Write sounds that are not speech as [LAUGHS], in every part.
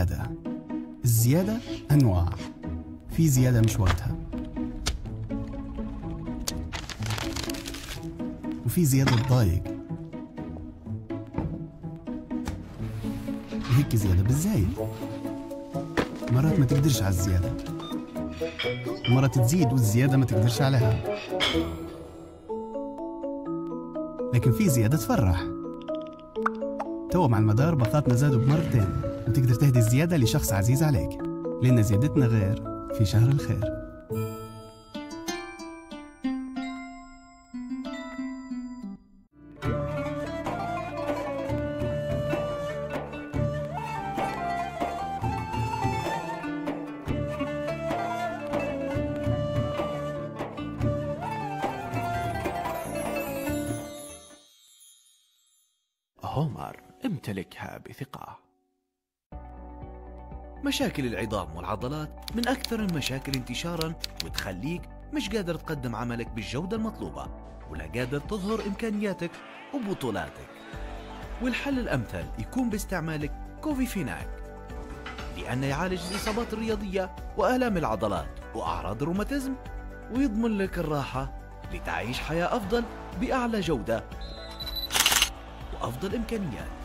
الزيادة الزيادة أنواع. في زيادة مش وقتها. وفي زيادة تضايق وهيك زيادة بالزايد. مرات ما تقدرش على الزيادة. مرات تزيد والزيادة ما تقدرش عليها. لكن في زيادة تفرح. تو مع المدار باقاتنا زادوا بمرتين. وتقدر تهدي الزيادة لشخص عزيز عليك. لأن زيادتنا غير في شهر الخير. مشاكل العظام والعضلات من أكثر المشاكل انتشارا وتخليك مش قادر تقدم عملك بالجودة المطلوبة ولا قادر تظهر إمكانياتك وبطولاتك. والحل الأمثل يكون باستعمالك كوفي فيناك لأنه يعالج الإصابات الرياضية وآلام العضلات وأعراض الروماتيزم ويضمن لك الراحة لتعيش حياة أفضل بأعلى جودة وأفضل إمكانيات.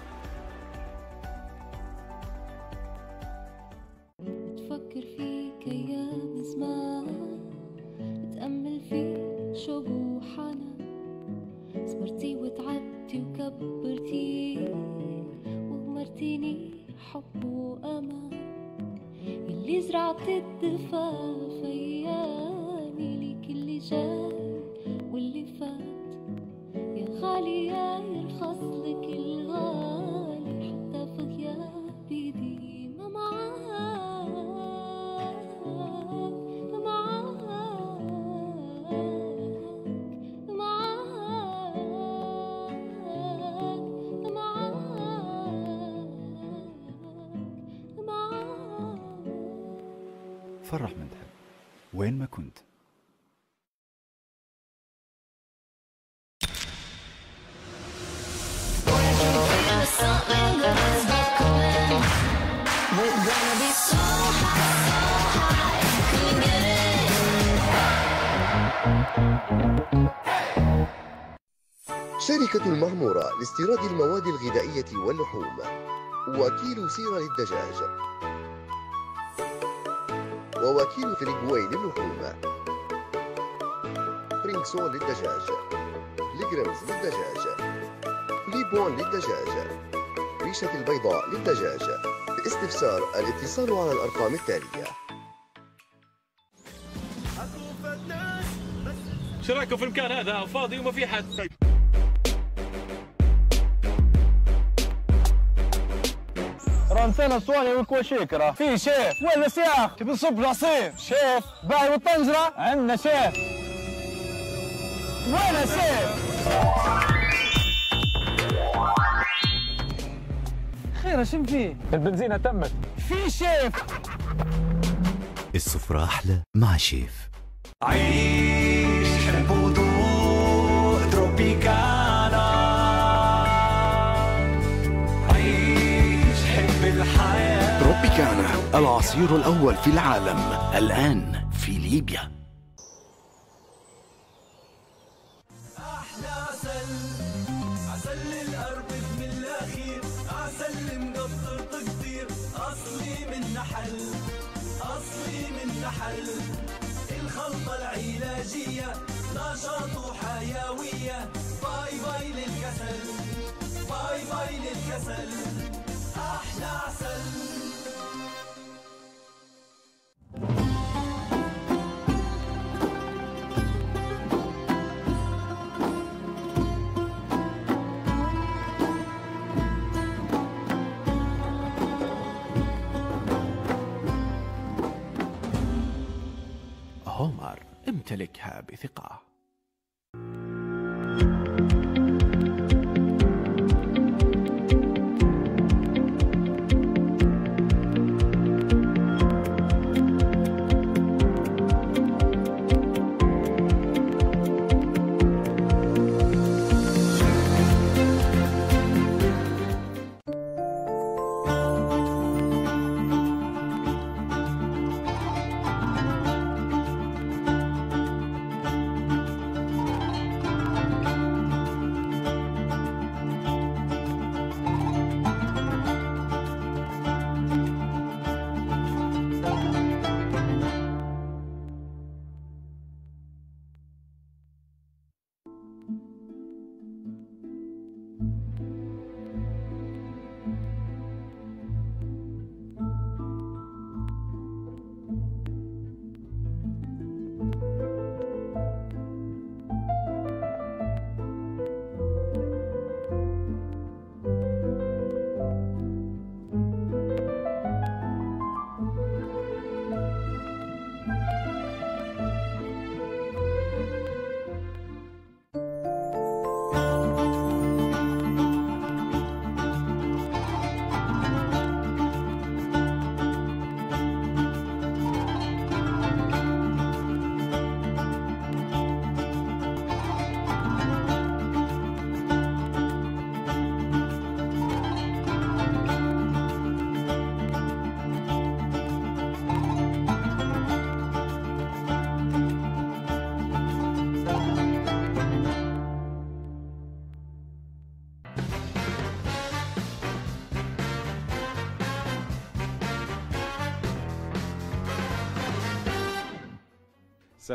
فرح من تحب. وين ما كنت. شركة المعمورة لاستيراد المواد الغذائية واللحوم. وكيل سيرة للدجاج. ووكيل فريجواي للحوم برينكسون للدجاج ليجرمز للدجاج ليبون للدجاج ريشة البيضاء للدجاج لاستفسار الاتصال على الأرقام التالية. شو رايكم في المكان هذا فاضي وما في حد. رمسنا الصواني والكواشيكرة في شيف وين السياخ؟ تبي نصب العصير شيف باهي والطنجرة؟ عندنا شيف. وين الشيف خير شم فيه البنزينة تمت في شيف. السفرة أحلى مع شيف. عيش حب وذوق تروبيكانا العصير الأول في العالم الآن في ليبيا. أحلى عسل عسل هومر امتلكها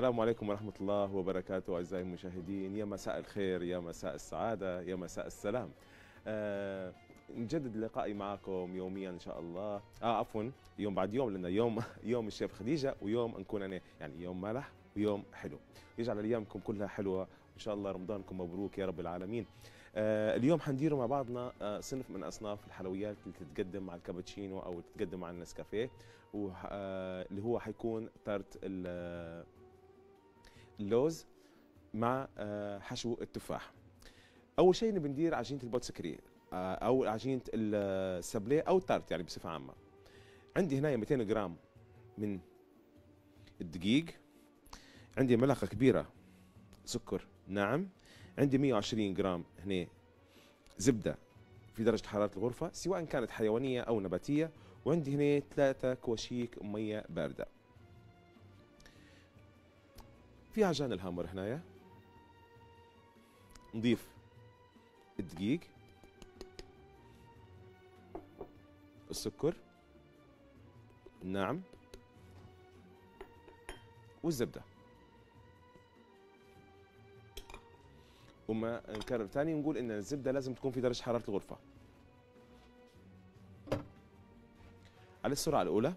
السلام عليكم ورحمة الله وبركاته أعزائي المشاهدين. يا مساء الخير يا مساء السعادة يا مساء السلام. آه نجدد لقائي معكم يوميا إن شاء الله. آه عفوا يوم بعد يوم لأن يوم [LAUGHS] يوم الشيف خديجة ويوم نكون أنا يعني يوم ملح ويوم حلو. يجعل أيامكم كلها حلوة. إن شاء الله رمضانكم مبروك يا رب العالمين. آه اليوم حنديروا مع بعضنا آه صنف من أصناف الحلويات اللي تتقدم مع الكابتشينو أو تتقدم مع النسكافيه آه اللي هو حيكون تارت اللوز مع آه، حشو التفاح. أول شيء نبي ندير عجينة ال pâte sucrée آه، أو عجينة ال sablée أو ال tarte يعني بصفة عامة. عندي هنا 200 جرام من الدقيق عندي ملعقة كبيرة سكر ناعم عندي 120 جرام هنا زبدة في درجة حرارة الغرفة سواء كانت حيوانية أو نباتية وعندي هنا ثلاثة كواشيك مية باردة. في عجان الهامر هنايا. نضيف الدقيق. السكر. الناعم والزبدة. وما نكرر تاني نقول إن الزبدة لازم تكون في درجة حرارة الغرفة. على السرعة الأولى.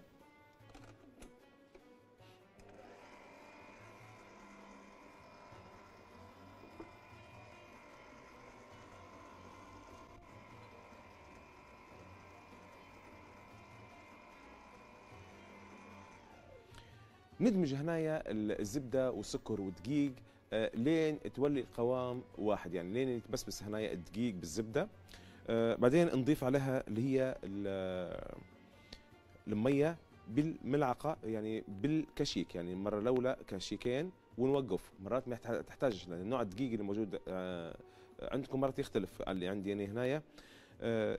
ندمج هنايا الزبدة والسكر والدقيق آه، لين تولي قوام واحد يعني لين يتبسبس هنايا الدقيق بالزبدة. آه، بعدين نضيف عليها اللي هي ال- المية بالملعقة يعني بالكشيك يعني مرة الاولى كشيكين ونوقف. مرات ما تحتاج لأن نوع الدقيق اللي موجود آه، عندكم مرات يختلف اللي عندي أنا هنايا. آه،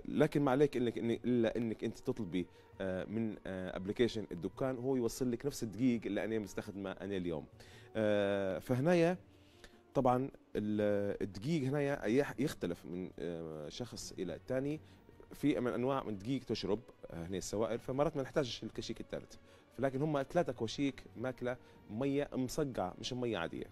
لكن ما عليك انك إلا إنك أنت تطلبي آه، من application الدكان هو يوصل لك نفس الدقيق اللي أنا مستخدمه أنا اليوم. آه، فهنايا طبعا ال- الدقيق يح- يختلف من آه، شخص إلى الثاني. في من أنواع من دقيق تشرب آه، هنا السوائل فمرات ما نحتاجش الكشيك الثالث. لكن هم ثلاثة كوشيك ماكلة مية مصقعة مش مية عادية.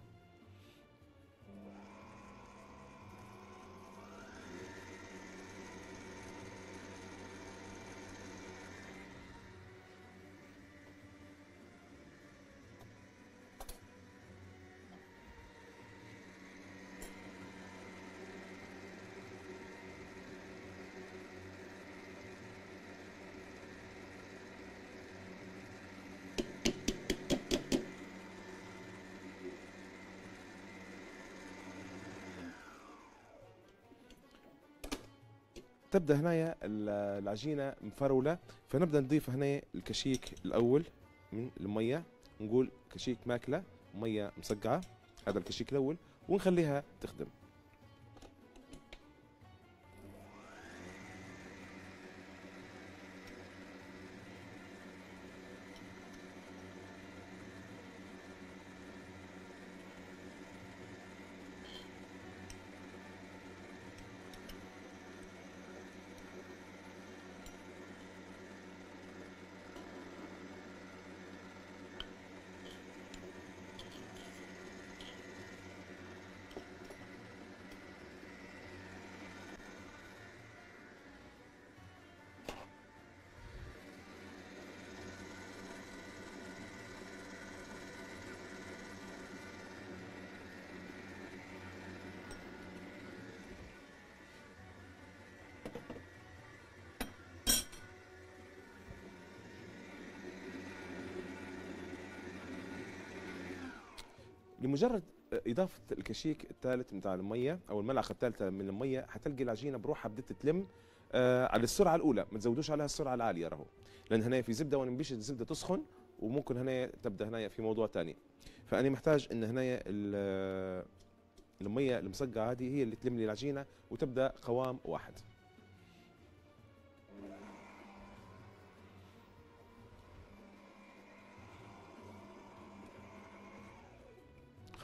تبدأ هنايا ال- العجينة مفرولة فنبدأ نضيف هنا الكشيك الأول من المية نقول كشيك ماكلة مية مسقعة هذا الكشيك الأول ونخليها تخدم. لمجرد إضافة الكشيك الثالث بتاع المية أو الملعقة الثالثه من المية حتلقي العجينة بروحها بدات تلم آه على السرعة الأولى ما تزودوش عليها السرعة العالية راهو. لأن هنا في زبدة وأنا بيش الزبدة تسخن وممكن هنا تبدأ هنا في موضوع ثاني فأنا محتاج إن هنا ال- المية المصقعه هذه هي اللي تلم لي العجينة وتبدأ قوام واحد.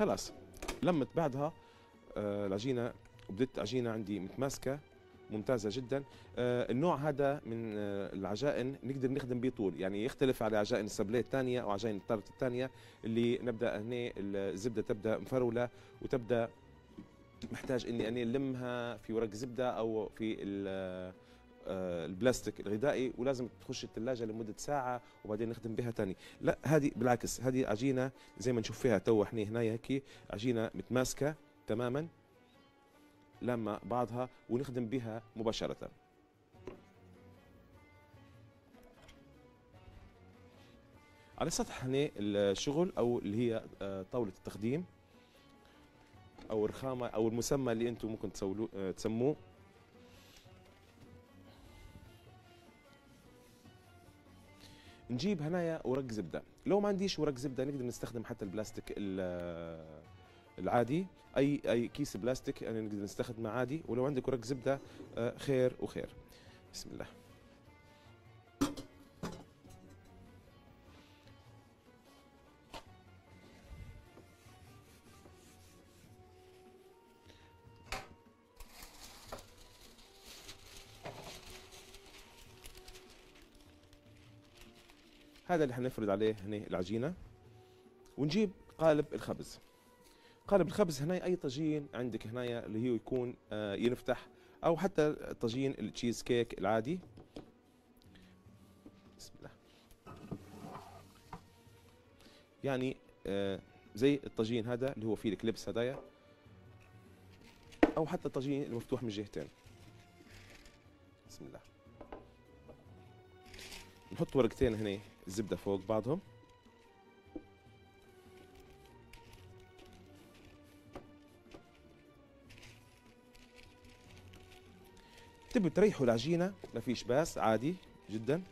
خلاص لمت بعدها آه، العجينة وبدت عجينة عندي متماسكة ممتازة جدا. آه، النوع هذا من آه، العجائن نقدر نخدم به طول. يعني يختلف على عجائن السبليه الثانية أو عجائن الطرد الثانية. اللي نبدأ هنا الزبدة تبدأ مفرولة وتبدأ محتاج إني أني ألمها في ورق زبدة أو في البلاستيك الغذائي ولازم تخش الثلاجه لمدة ساعة وبعدين نخدم بها تاني. لا هذه بالعكس هذه عجينة زي ما نشوف فيها تو إحنا هنا هيك عجينة متماسكة تماما لما بعضها ونخدم بها مباشرة. على سطح هنا الشغل أو اللي هي آه، طاولة التخديم أو الرخامة أو المسمى اللي أنتم ممكن آه، تسموه. نجيب هنايا ورق زبدة. لو ما عنديش ورق زبدة نقدر نستخدم حتى البلاستيك ال- العادي. اي أي كيس بلاستيك يعني نقدر نستخدمه عادي. ولو عندك ورق زبدة آه، خير وخير. بسم الله. هذا اللي حنفرد عليه هنا العجينة. ونجيب قالب الخبز. قالب الخبز هنا أي طاجين عندك هنا اللي هو يكون آه، ينفتح أو حتى طاجين التشيز كيك العادي. بسم الله. يعني آه، زي الطاجين هذا اللي هو فيه ال clips هدايا أو حتى الطاجين المفتوح من جهتين. بسم الله. نحط ورقتين هنا الزبده فوق بعضهم. تبي تريحوا العجينة؟ ما فيش باس عادي جدا.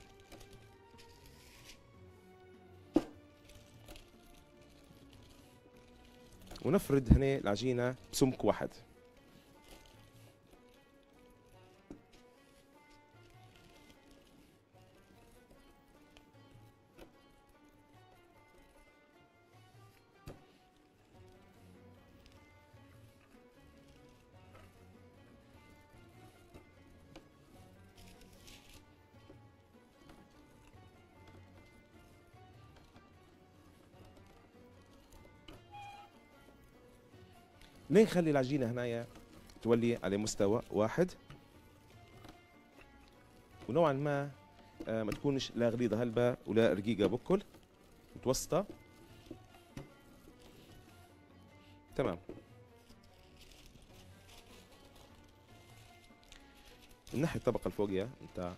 ونفرد هنا العجينة بسمك واحد. نخلي العجينة هنايا تولي على مستوى واحد؟ ونوعا ما آه، ما تكونش لا غليظة هلبة ولا رقيقة بكل. متوسطة. تمام. ناحية الطبقة الفوقيه بتاع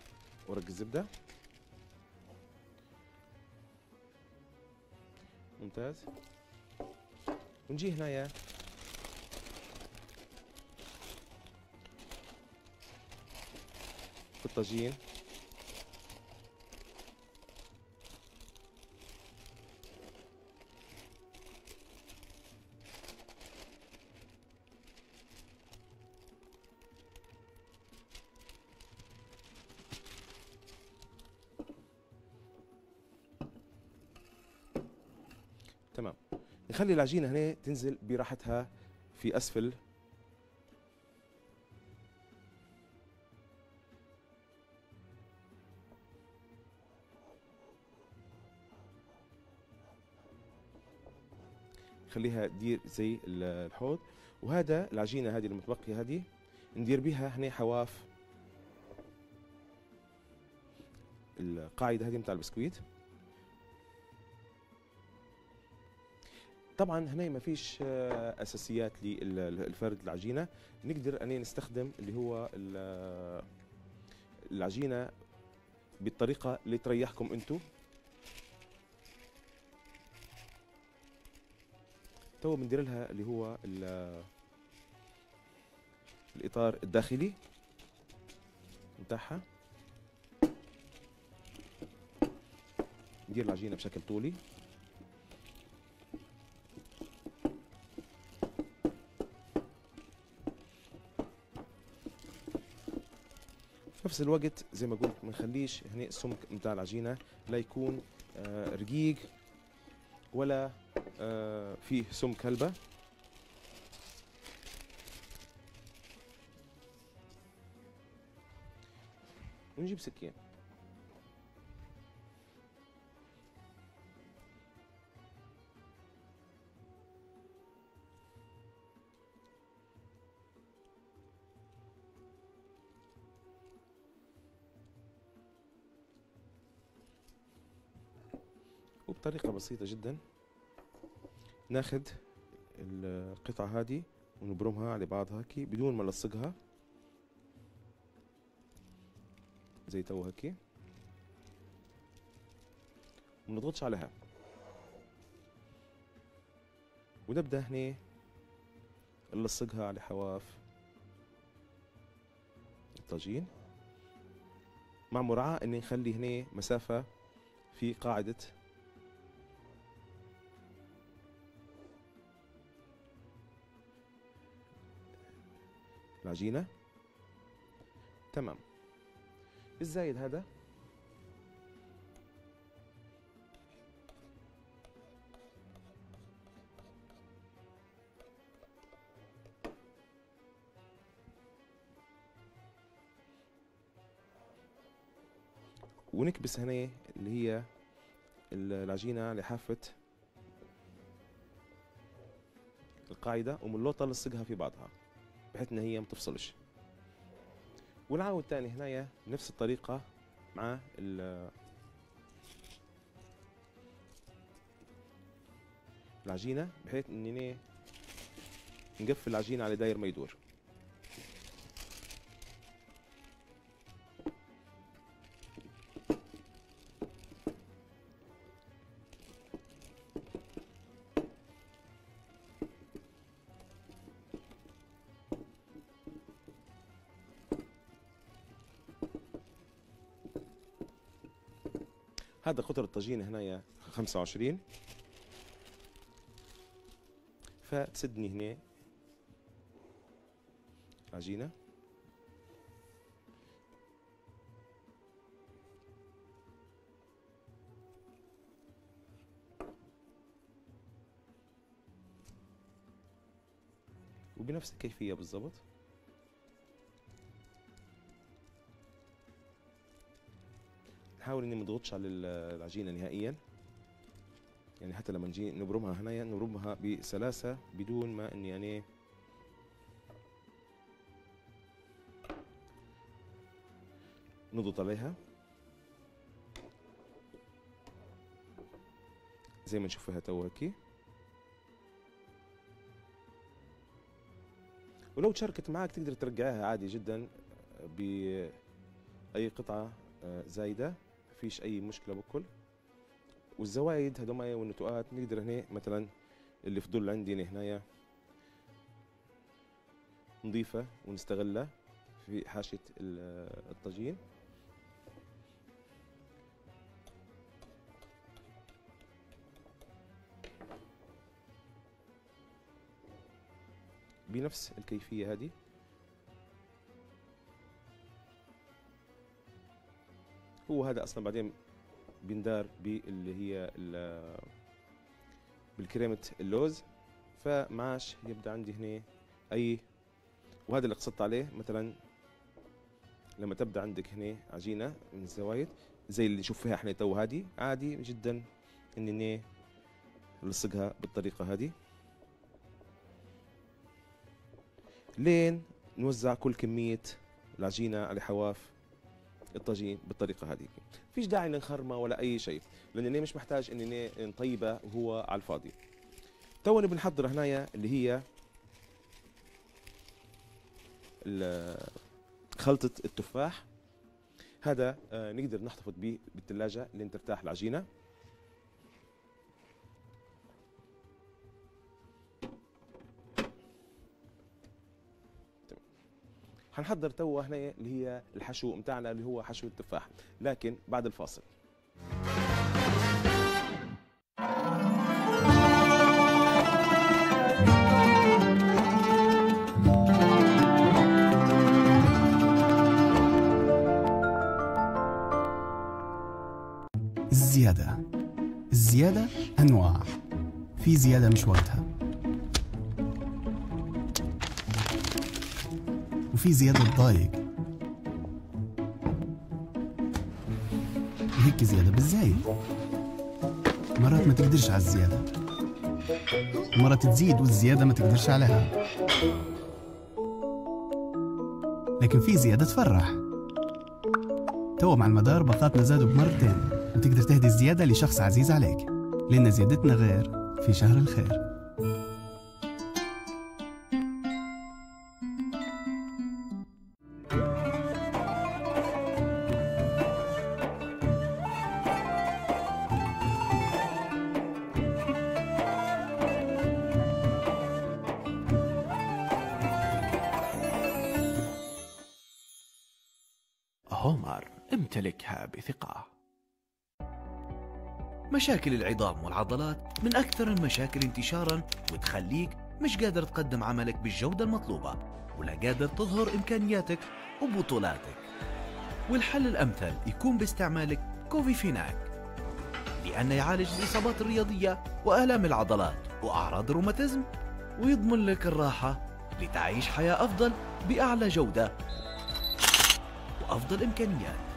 ورق الزبدة. ممتاز. ونجي هنايا. في الطاجين تمام. نخلي العجينة هنا تنزل براحتها في أسفل. خليها تدير زي ال- الحوض. وهذا العجينة هذه المتبقية هذه ندير بها هنا حواف القاعدة هذه متاع البسكويت. طبعا هنا ما فيش آه، أساسيات للفرد العجينة. نقدر ان نستخدم اللي هو ال- العجينة بالطريقة اللي تريحكم أنتم تو بندير لها اللي هو ال- الإطار الداخلي. بتاعها ندير العجينة بشكل طولي. في نفس الوقت زي ما قلت ما نخليش هنا السمك بتاع العجينة لا يكون آه، رقيق. ولا آه، فيه سم كلبة. ونجيب سكين وبطريقة بسيطة جدا. ناخد القطعة هذه ونبرمها على بعضها هيك بدون ما نلصقها. زي تو هيك. ونضغطش عليها. ونبدأ هنا نلصقها على حواف الطاجين. مع مراعاة إني نخلي هنا مسافة في قاعدة العجينة تمام. الزايد هذا. ونكبس هنا اللي هي العجينة لحافة القاعدة ومنلوطة نلصقها في بعضها. بحيث إن هي ما تفصلش. والعاود الثاني هنا نفس الطريقة مع ال- العجينة بحيث إني نقفل العجينة على داير ما يدور. هذا قطر الطاجين هنا 25 فتسدني هنا عجينة. وبنفس الكيفية بالضبط. نحاول إني ما نضغطش على ال- العجينة نهائيا. يعني حتى لما نجي نبرمها هنا نبرمها بسلاسة بدون ما إني يعني نضغط عليها. زي ما نشوف فيها تو هيك ولو تشاركت معك تقدر ترجعها عادي جدا بأي قطعة آه، زايدة. فيش أي مشكلة بكل والزوايد هذوما والنتوءات نقدر هنا مثلا اللي فضل عندي هنا نضيفه ونستغله في حاشية ال- الطاجين. بنفس الكيفية هذه هو هذا أصلا بعدين بيندار باللي هي ال- بالكريمة اللوز. فمعاش يبدأ عندي هنا أي وهذا اللي قصدت عليه. مثلا لما تبدأ عندك هنا عجينة من الزوايد زي اللي نشوف فيها إحنا تو هذه عادي جدا اني نلصقها بالطريقة هذه. لين نوزع كل كمية العجينة على حواف. الطاجين بالطريقة هذه. فيش داعي نخرمه ولا أي شيء لانني مش محتاج إني نطيبه وهو على الفاضي. توني بنحضر هنايا اللي هي خلطة التفاح. هذا آه، نقدر نحتفظ به بالثلاجة لين ترتاح العجينة. حنحضر توا هنا اللي هي الحشو متاعنا اللي هو حشو التفاح. لكن بعد الفاصل. الزيادة الزيادة أنواع. في زيادة مش وقتها. وفي زيادة تضايق هيك زيادة بالزايد. مرات ما تقدرش على الزيادة. مرات تزيد والزيادة ما تقدرش عليها. لكن في زيادة تفرح. تو مع المدار باقاتنا زادوا بمرتين. وتقدر تهدي الزيادة لشخص عزيز عليك. لأن زيادتنا غير في شهر الخير. مشاكل العظام والعضلات من أكثر المشاكل انتشارا وتخليك مش قادر تقدم عملك بالجودة المطلوبة ولا قادر تظهر إمكانياتك وبطولاتك. والحل الأمثل يكون باستعمالك كوفي فيناك لأنه يعالج الإصابات الرياضية وآلام العضلات وأعراض الروماتيزم ويضمن لك الراحة لتعيش حياة أفضل بأعلى جودة وأفضل إمكانيات.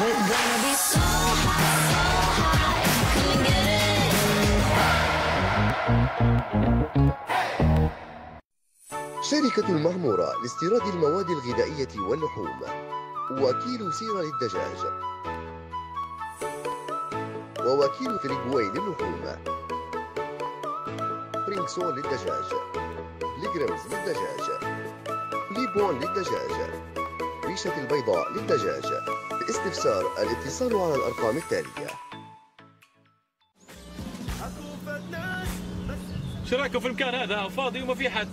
شركة المعمورة لاستيراد المواد الغذائية واللحوم. وكيل سيرة للدجاج. ووكيل فريجواي للحوم. برينكسون للدجاج. ليجرمز للدجاج. ليبون للدجاج. ريشة البيضاء للدجاج. لاستفسار الاتصال على الأرقام التالية. شو رايكم في المكان هذا؟ فاضي وما في حد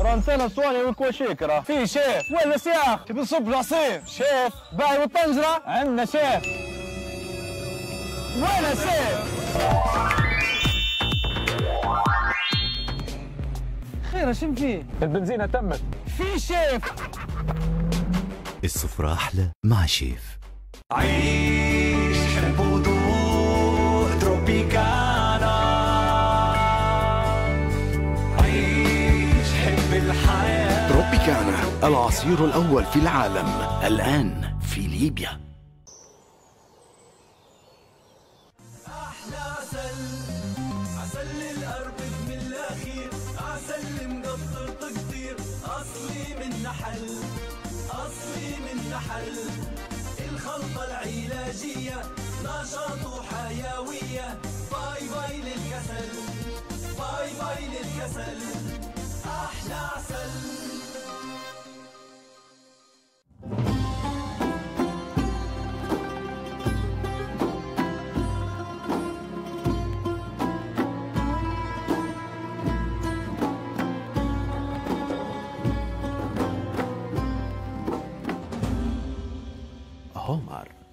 رانسينا الصواني والكواشيكرة في شيف. وين السياخ تبي نصب العصير شيف. باعي والطنجرة؟ عندنا شيف. وين الشيف خير شم فيه البنزينة تمت في شيف. السفرة أحلى مع شيف. عيش حب وذوق تروبيكانا. عيش حب الحياة. تروبيكانا العصير الأول في العالم الآن في ليبيا.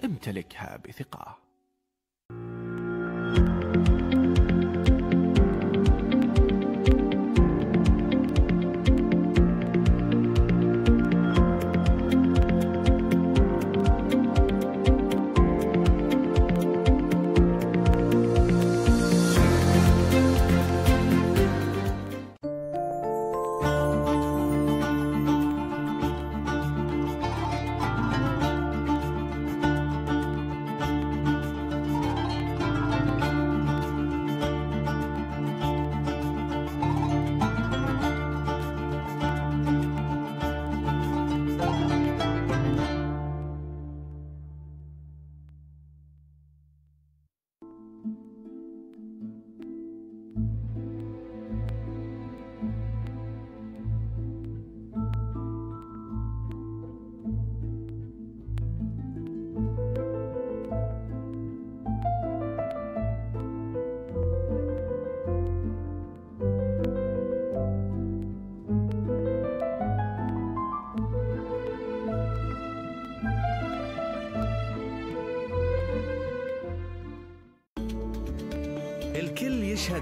امتلكها بثقة.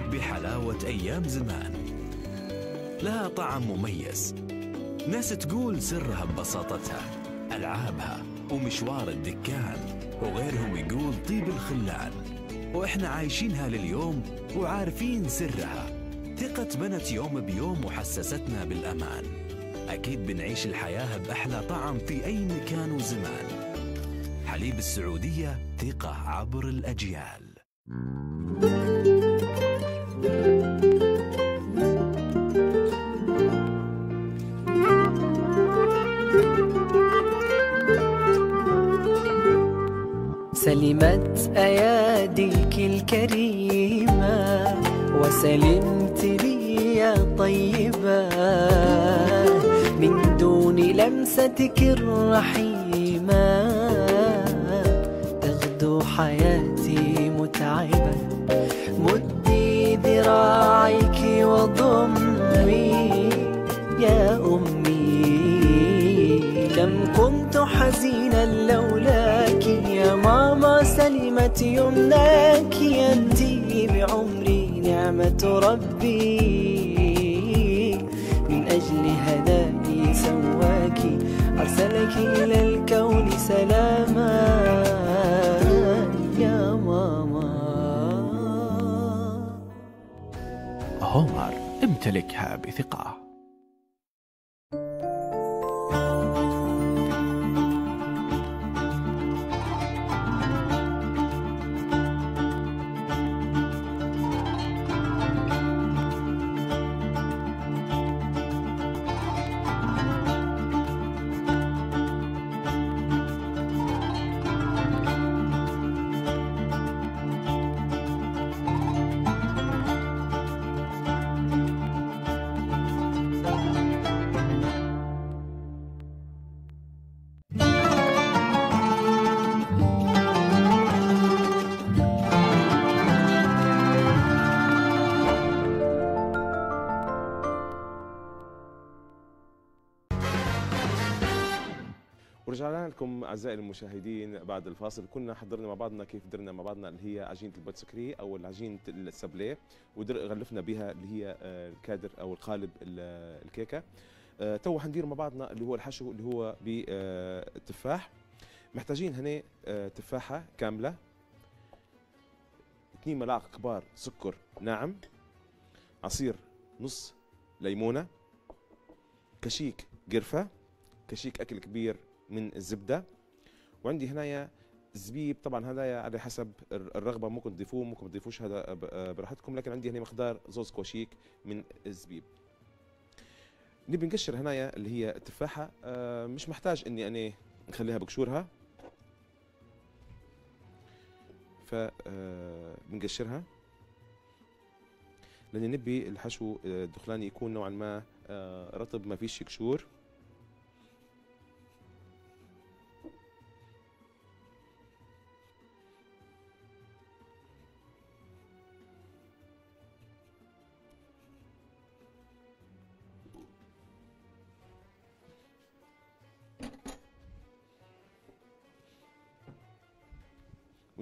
يشهد بحلاوة أيام زمان. لها طعم مميز. ناس تقول سرها ببساطتها ألعابها ومشوار الدكان وغيرهم يقول طيب الخلان. وإحنا عايشينها لليوم وعارفين سرها. ثقة بنت يوم بيوم وحسستنا بالأمان. أكيد بنعيش الحياة بأحلى طعم في أي مكان وزمان. حليب السعودية ثقة عبر الأجيال. سلمت أياديك الكريمة وسلمت لي يا طيبة. من دون لمستك الرحيمة تغدو حياتي. وضمي يا أمي كم كنت حزينا لولاك يا ماما سلمت يمناك أنت بعمري نعمة ربي. من أجل هداي سواك أرسلك إلى هومر امتلكها أعزائي المشاهدين بعد الفاصل كنا حضرنا مع بعضنا كيف درنا مع بعضنا اللي هي عجينه ال pâte sucrée أو عجينه ال sablée وغلفنا بها اللي هي آه، الكادر أو القالب ال- الكيكة. آه، تو حندير مع بعضنا اللي هو الحشو اللي هو بالتفاح محتاجين هنا آه، تفاحة كاملة. 2 ملاعق كبار سكر ناعم. عصير نص ليمونة. كشيك قرفة. كشيك أكل كبير من الزبدة. وعندي هنايا زبيب طبعا هذا على حسب الر- الرغبة ممكن تضيفوه ممكن ما تضيفوش هذا براحتكم لكن عندي هنا مقدار زوز كوشيك من الزبيب نبي نقشر هنايا اللي هي التفاحه آه، مش محتاج إني أنا نخليها بقشورها. ف آه، بنقشرها. لأن نبي الحشو آه، الدخلاني يكون نوعا ما رطب ما فيش قشور.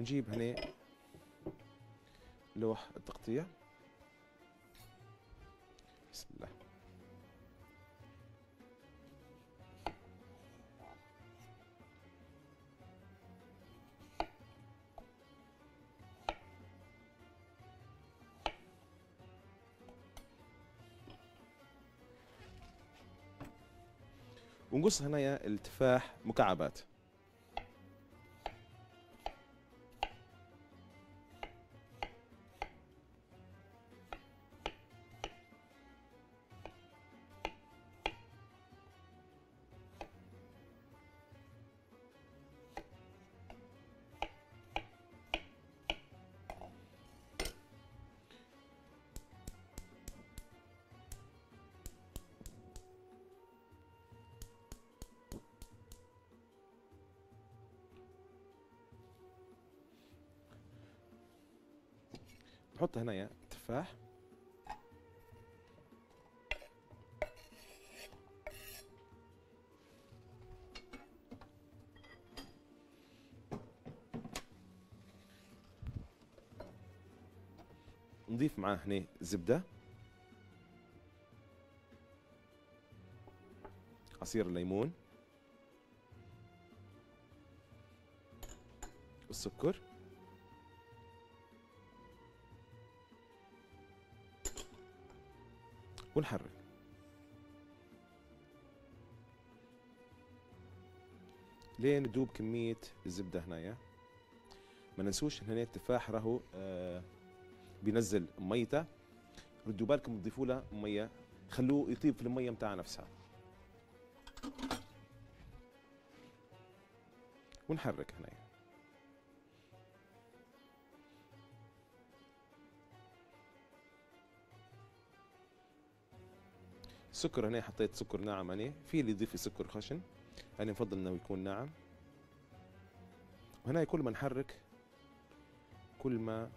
ونجيب هنا لوح التقطيع. بسم الله. ونقص هنايا التفاح مكعبات. نحط هنايا تفاح. نضيف معاه هنا زبدة. عصير الليمون. السكر ونحرك. لين تدوب كمية الزبدة هنايا؟ ما ننسوش هنا التفاح راهو آه بينزل ميتة. ردوا بالكم تضيفوا له مية. خلوه يطيب في المية متاع نفسها. ونحرك هنا السكر هنا حطيت سكر ناعم هنا في اللي يضيف سكر خشن. أنا بفضل إنه يكون ناعم. وهنا كل ما نحرك كل ما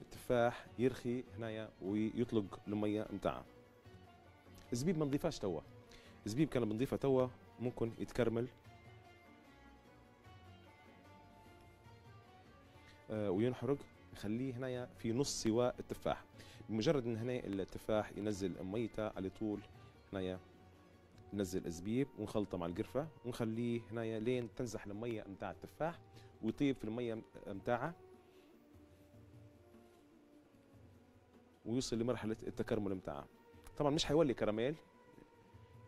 التفاح يرخي هنايا ويطلق المية متاعها الزبيب ما نضيفهاش توا. الزبيب كان بنضيفها توا ممكن يتكرمل. آه وينحرق. نخليه هنايا في نص سواء التفاح. بمجرد إن هنا التفاح ينزل ميتة على طول هنايا ننزل الزبيب ونخلطه مع القرفة ونخليه هنايا لين تنزح المية متاع التفاح ويطيب في المية متاعها ويوصل لمرحلة التكرمل متاعها طبعا مش حيولي كراميل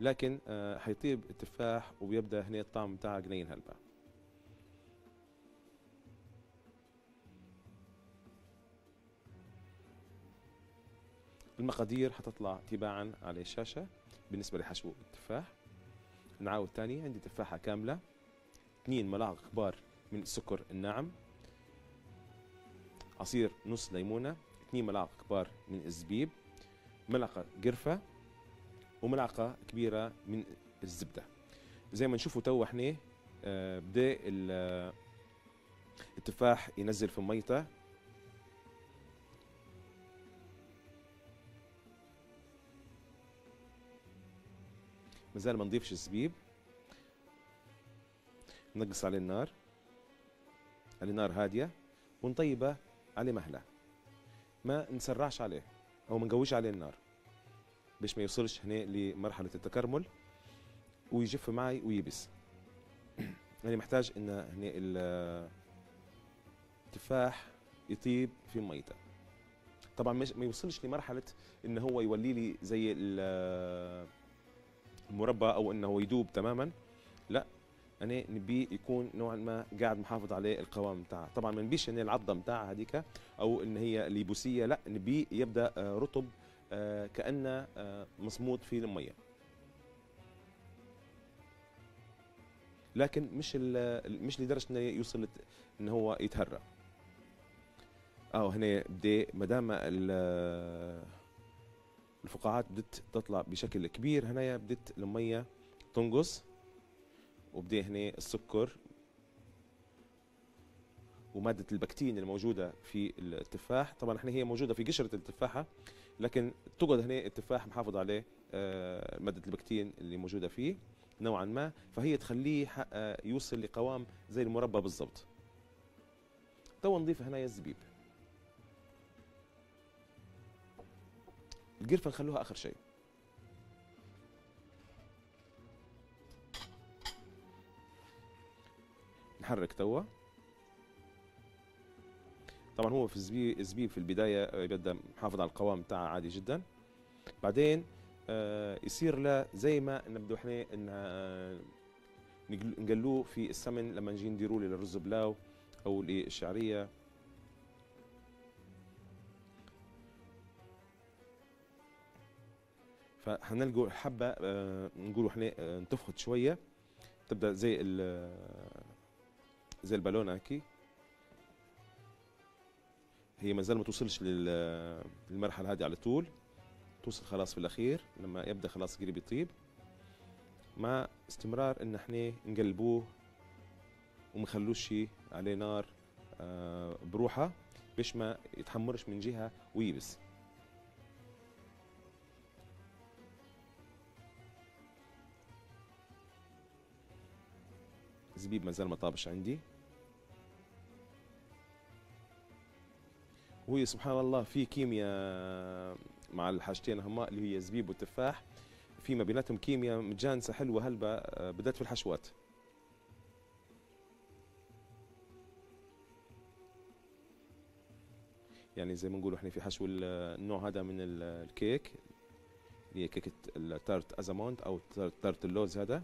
لكن آه حيطيب التفاح وبيبدا هنا الطعم متاعها جنين هلبا المقادير حتطلع تباعا على الشاشة بالنسبة لحشو التفاح. نعاود تاني عندي تفاحة كاملة اثنين ملاعق كبار من السكر الناعم عصير نص ليمونة اثنين ملاعق كبار من الزبيب ملعقة قرفة وملعقة كبيرة من الزبدة. زي ما نشوفوا تو إحنا آه، بدأ التفاح ينزل في ميته. مازال ما نضيفش الزبيب. نقص عليه النار. على نار هادية ونطيبه على مهلة. ما نسرعش عليه أو ما نقويش عليه النار. باش ما يوصلش هنا لمرحلة التكرمل ويجف معي ويبس. [CLEARS THROAT] أنا محتاج إن هنا التفاح يطيب في ميته. طبعا ما يوصلش لمرحلة إن هو يولي لي زي المربى أو إنه يدوب تماما. لا أنا نبي يكون نوعا ما قاعد محافظ عليه القوام بتاعها طبعا ما نبيش ان العضة بتاعها هذيك أو إن هي ليبوسية لا نبي يبدأ آه، رطب آه، كأنه آه، مصمود في المية. لكن مش مش لدرجة إنه يوصل ان هو يتهرى آه هنا بدي ما دام الفقاعات بدت تطلع بشكل كبير هنايا بدت المية تنقص وبدي هنا السكر ومادة البكتين الموجودة في التفاح. طبعا إحنا هي موجودة في قشرة التفاحة لكن تقعد هنا التفاح محافظ عليه آه، مادة البكتين اللي موجودة فيه نوعا ما فهي تخليه آه، يوصل لقوام زي المربى بالضبط. تو نضيف هنا الزبيب. القرفه نخلوها آخر شيء. نحرك توا. طبعا هو في الزبيب الزبيب في البداية آه، يبدأ محافظ على القوام بتاعه عادي جدا. بعدين آه، يصير له زي ما نبدو إحنا إن نقلوه في السمن لما نجي نديروا له الرز بلاو أو الشعريه فهنلقوا حبة آه، نقولوا إحنا آه، انتفخت شوية. تبدأ زي زي البالونة هيك هي ما زال ما توصلش للمرحلة هذه على طول. توصل خلاص في الأخير لما يبدأ خلاص قريب يطيب. مع استمرار إن إحنا نقلبوه وما نخلوش عليه نار آه، بروحه باش ما يتحمرش من جهة ويبس. الزبيب ما زال ما طابش عندي. وهي سبحان الله في كيمياء مع الحاجتين هما اللي هي زبيب والتفاح في ما بيناتهم كيمياء متجانسه حلوة هلبة آه، بدات في الحشوات. يعني زي ما نقولوا إحنا في حشو ال- النوع هذا من ال- الكيك اللي هي كيكة التارت أزاموند أو تارت اللوز هذا.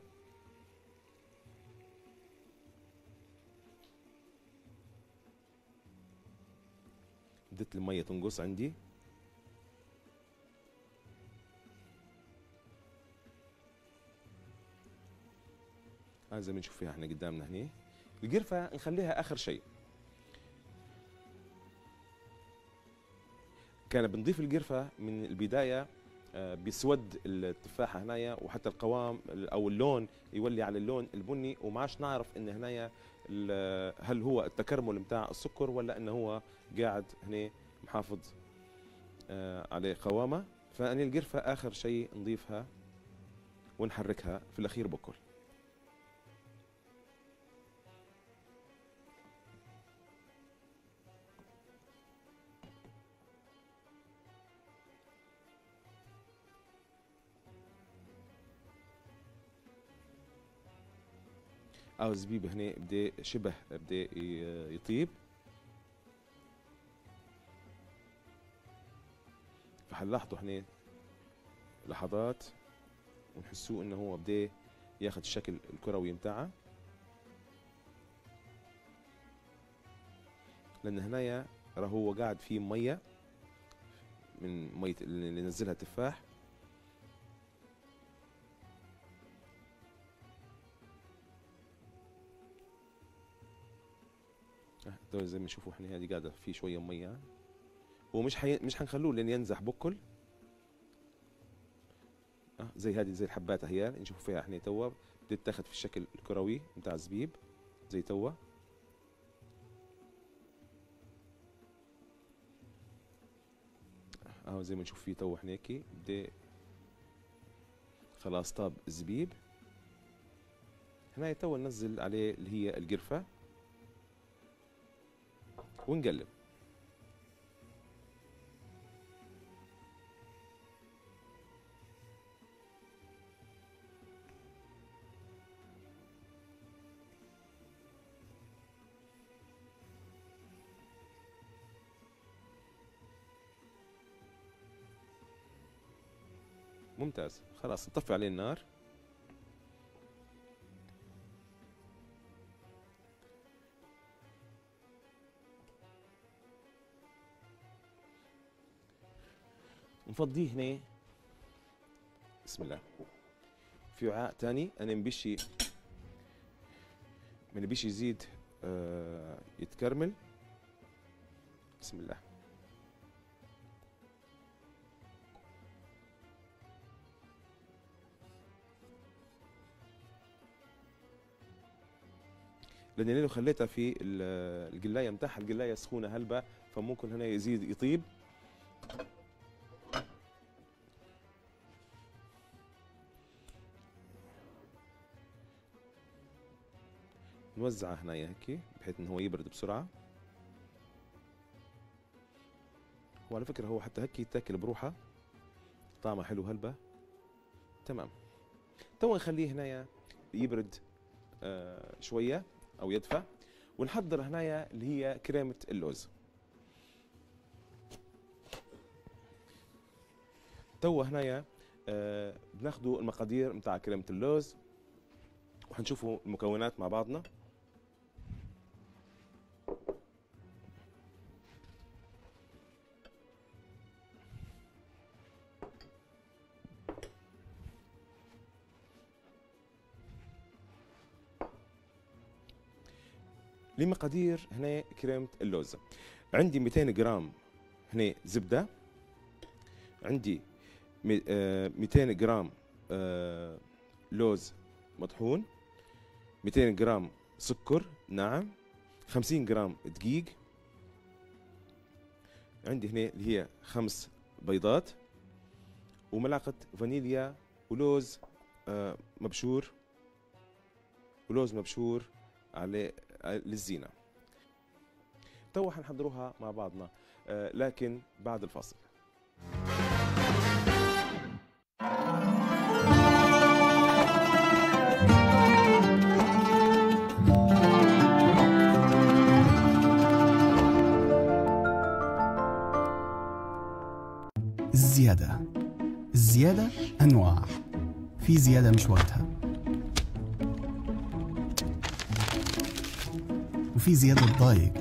بدت المية تنقص عندي. هذا زي ما نشوف فيها إحنا قدامنا هني. القرفة نخليها آخر شيء. كان بنضيف القرفة من البداية آه، بيسود التفاحة هنايا وحتى القوام أو اللون يولي على اللون البني وماش نعرف إن هنايا هل هو التكرمل متاع السكر ولا إنه هو قاعد هنا محافظ آه، عليه قوامة؟ فأني القرفة آخر شيء نضيفها ونحركها في الأخير بكل أو الزبيب هنا بدا شبه بدا يطيب. فحنلاحظوا هنا لحظات ونحسوه إنه هو بدا ياخذ الشكل الكروي متاعه. لأن هنايا راه هو قاعد فيه مية من مية اللي نزلها التفاح زي ما نشوفوا إحنا هذه قاعدة في شوية مية. هو مش حي... مش حنخلوه لين ينزح بكل. آه زي هذه زي الحبات هي نشوفوا فيها إحنا توا. بدات تاخذ في الشكل الكروي بتاع الزبيب زي توا. آه زي ما نشوف فيه توا إحنا هيك. بدا خلاص طاب الزبيب. هنا توا ننزل عليه اللي هي القرفة. ونقلب. ممتاز. خلاص نطفي عليه النار. نفضيه هنا. بسم الله. في وعاء تاني. أنا مبيشي ما نبيش يزيد آه يتكرمل. بسم الله. لأن لو خليتها في ال- القلاية متاعها القلاية سخونة هلبة فممكن هنا يزيد يطيب. نوزعه هنا هيك بحيث إنه هو يبرد بسرعة. وعلى فكرة هو حتى هيك يتاكل بروحه. طعمه حلو هلبة تمام. تو نخليه هنا يبرد آه شوية أو يدفى. ونحضر هنايا اللي هي كريمة اللوز. تو هنايا آه بناخذوا المقادير متاع كريمة اللوز. وحنشوفوا المكونات مع بعضنا. لمقادير هنا كريمة اللوز. عندي 200 جرام هنا زبدة. عندي مي- آه، 200 جرام آه، لوز مطحون. 200 جرام سكر ناعم 50 جرام دقيق. عندي هنا اللي هي خمس بيضات. وملعقة فانيليا ولوز آه، مبشور. ولوز مبشور عليه للزينة. توا حنحضروها مع بعضنا آه، لكن بعد الفاصل. الزيادة الزيادة أنواع. في زيادة مش وقتها. وفي زيادة تضايق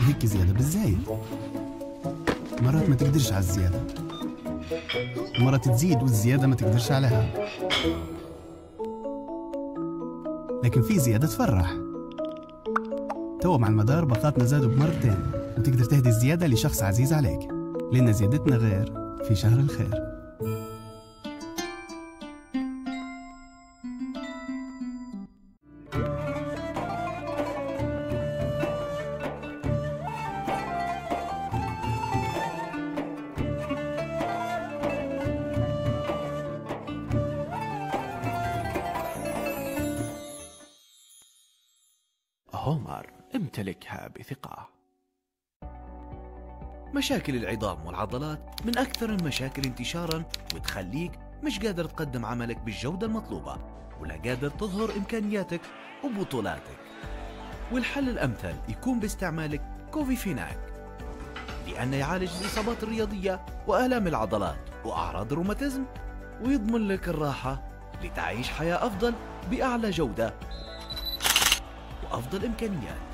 وهيك زيادة بالزايد. مرات ما تقدرش على الزيادة. مرات تزيد والزيادة ما تقدرش عليها. لكن في زيادة تفرح. تو مع المدار باقاتنا زادوا بمرتين وتقدر تهدي الزيادة لشخص عزيز عليك. لأن زيادتنا غير في شهر الخير. مشاكل العظام والعضلات من أكثر المشاكل انتشارا وتخليك مش قادر تقدم عملك بالجودة المطلوبة ولا قادر تظهر إمكانياتك وبطولاتك. والحل الأمثل يكون باستعمالك كوفي فيناك لأنه يعالج الإصابات الرياضية وآلام العضلات وأعراض الروماتيزم ويضمن لك الراحة لتعيش حياة أفضل بأعلى جودة وأفضل إمكانيات.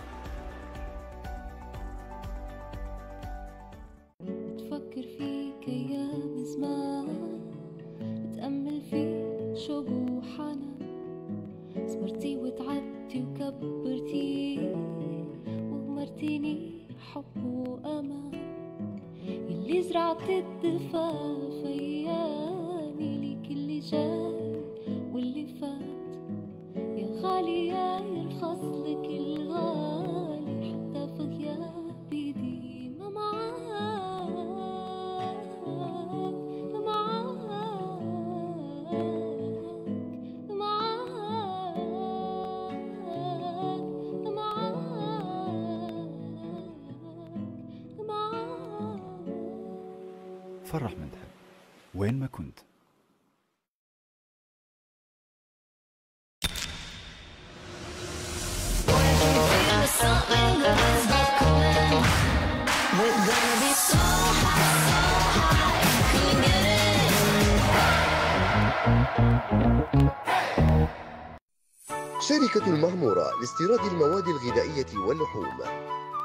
لاستيراد المواد الغذائية واللحوم.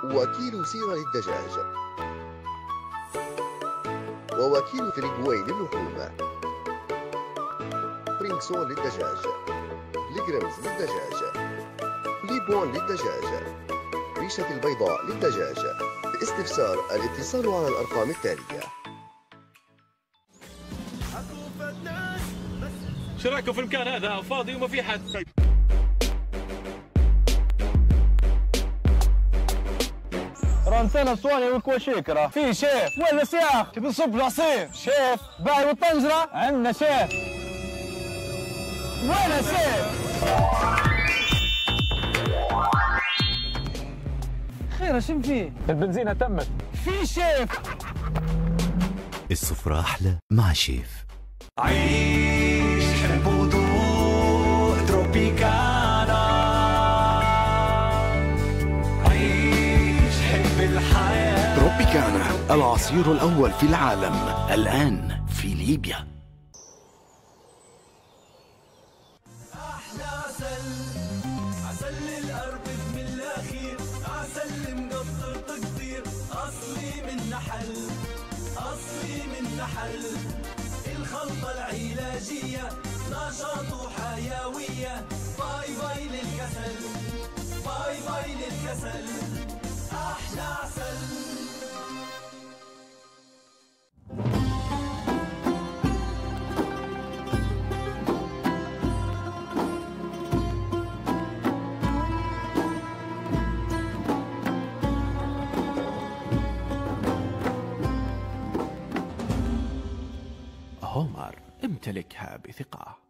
وكيل سيرة للدجاج. ووكيل فريجواي للحوم. برينكسون للدجاج. ليجرمز للدجاج. ليبون للدجاج. ريشة البيضاء للدجاج. لاستفسار الاتصال على الأرقام التالية. شو رايكم في المكان هذا فاضي وما في حد. رانسينا الصواني والكواشيكرة في شيف وين السياخ تبي نصب العصير شيف باعي والطنجرة عندنا شيف وين الشيف خير شم فيه البنزينة تمت في شيف السفرة أحلى مع شيف. عيش. تروبيكانا العصير الأول في العالم الآن في ليبيا. امتلكها بثقة.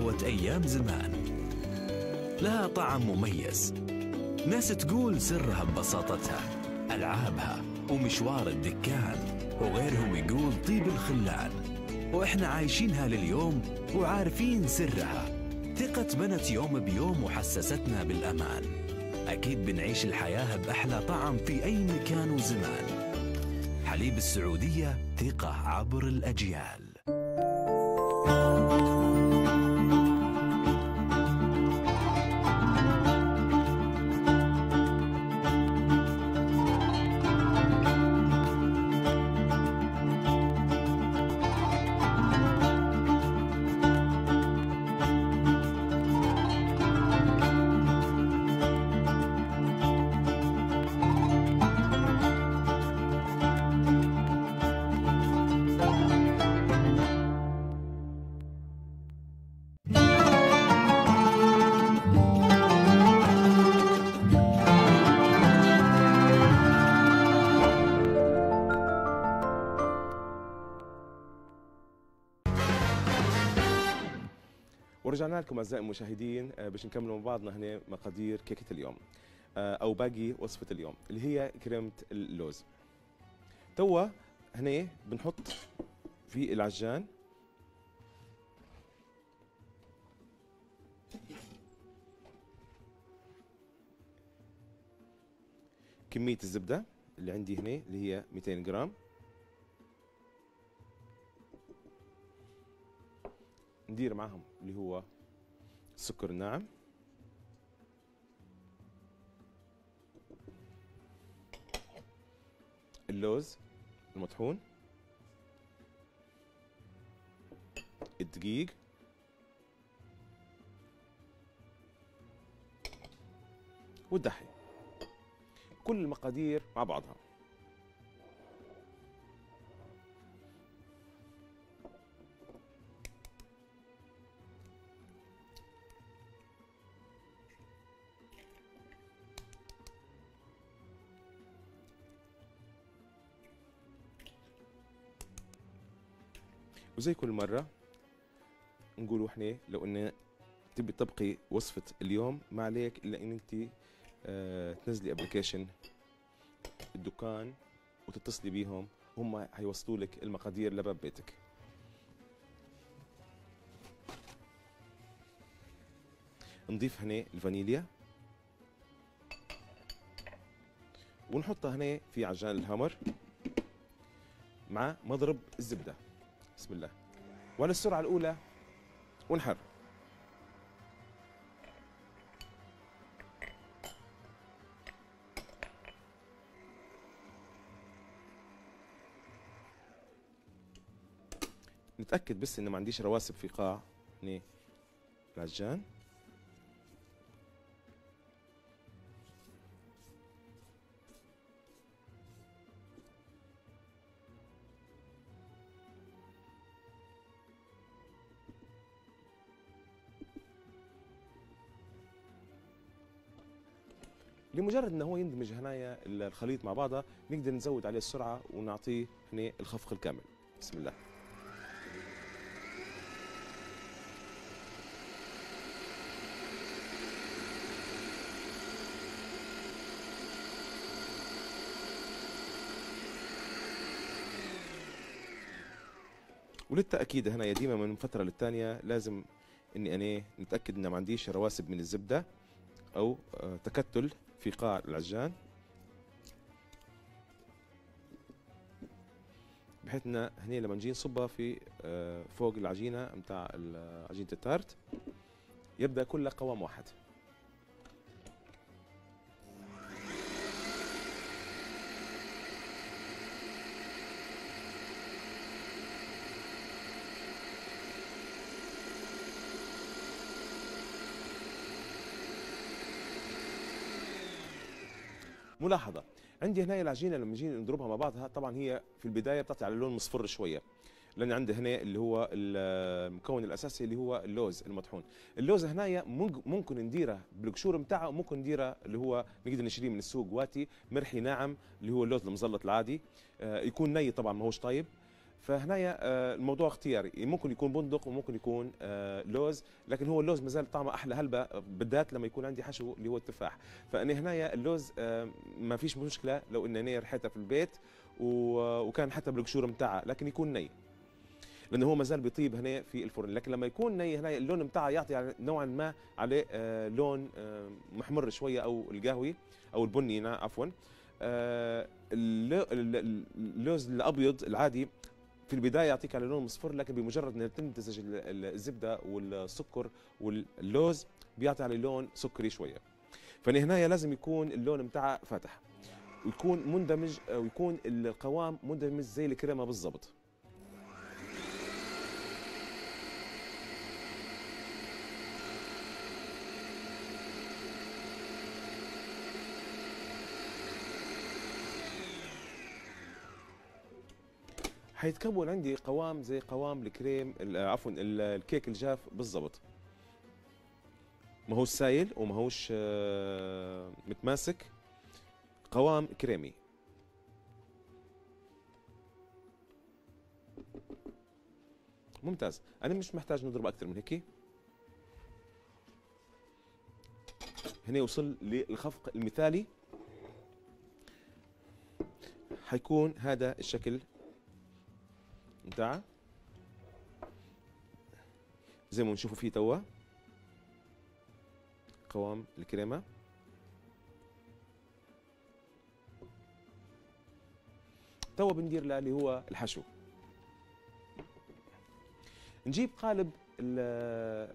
بحلاوة أيام زمان. لها طعم مميز. ناس تقول سرها ببساطتها. ألعابها ومشوار الدكان وغيرهم يقول طيب الخلان. وإحنا عايشينها لليوم وعارفين سرها. ثقة بنت يوم بيوم وحسستنا بالأمان. أكيد بنعيش الحياة بأحلى طعم في أي مكان وزمان. حليب السعودية ثقة عبر الأجيال. اعزائي المشاهدين آه، باش نكملوا مع بعضنا هنا مقادير كيكة اليوم آه، أو باقي وصفة اليوم اللي هي كريمة اللوز. توا هنا بنحط في العجان. كمية الزبدة اللي عندي هنا اللي هي 200 جرام. ندير معهم اللي هو السكر الناعم اللوز المطحون. الدقيق. والدحي كل المقادير مع بعضها. وزي كل مرة نقولوا إحنا لو ان تبي تطبقي وصفة اليوم ما عليك إلا إن انت آه تنزلي ابلكيشن الدكان وتتصلي بيهم هم هيوصلوا لك المقادير لباب بيتك. نضيف هنا الفانيليا. ونحطها هنا في عجان الهامر مع مضرب الزبدة. بسم الله. وعلى السرعة الأولى ونحر نتأكد بس إنه ما عنديش رواسب في قاع. هني العجان لمجرد إنه هو يندمج هنايا الخليط مع بعضها نقدر نزود عليه السرعة ونعطيه هنا الخفق الكامل. بسم الله. وللتأكيد هنا ديما من فترة للتانية لازم إني أنا نتأكد ان ما عنديش رواسب من الزبدة أو آه، تكتل في قاع العجان. بحيث إن هنا لما نجي نصبها في آه، فوق العجينة متاع عجينة التارت يبدأ كلها قوام واحد. ملاحظة. عندي هنا العجينه لما نجي نضربها مع بعضها طبعا هي في البداية بتعطي على لون مصفر شوية. لأن عندي هنا اللي هو المكون الأساسي اللي هو اللوز المطحون. اللوز هنايا ممكن نديره بالقشور بتاعه وممكن نديره اللي هو نقدر نشتريه من السوق واتي مرحي ناعم اللي هو اللوز المزلط العادي. آه، يكون ني طبعا ما هوش طيب فهنايا آه، الموضوع اختياري. ممكن يكون بندق وممكن يكون آه، لوز لكن هو اللوز مازال طعمه أحلى. هلبة بالذات لما يكون عندي حشو اللي هو التفاح. فأني هنايا اللوز آه، ما فيش مشكلة لو إني أنا ريحتها في البيت وكان حتى بالقشور متاعها لكن يكون ني. لأنه هو مازال بيطيب هنا في الفرن. لكن لما يكون ني هنا اللون بتاعه يعطي نوعا ما عليه لون محمر شوية أو القهوي أو البني عفوا. اللو- الل- اللوز الأبيض العادي في البداية يعطيك على لون مصفر لكن بمجرد ان تمتزج ال- ال- الزبدة والسكر واللوز بيعطي على لون سكري شوية. فهنا لازم يكون اللون بتاعه فاتح. ويكون مندمج ويكون القوام مندمج زي الكريمة بالضبط. حيتكون عندي قوام زي قوام الكريم ال- عفوا ال- الكيك الجاف بالضبط. ما هوش سايل وما هوش آه، متماسك. قوام كريمي. ممتاز. أنا مش محتاج نضرب أكثر من هيك هنا وصل للخفق المثالي. حيكون هذا الشكل بتاعه زي ما بنشوفوا فيه توا. قوام الكريمة. توا بندير له اللي هو الحشو. نجيب قالب ال-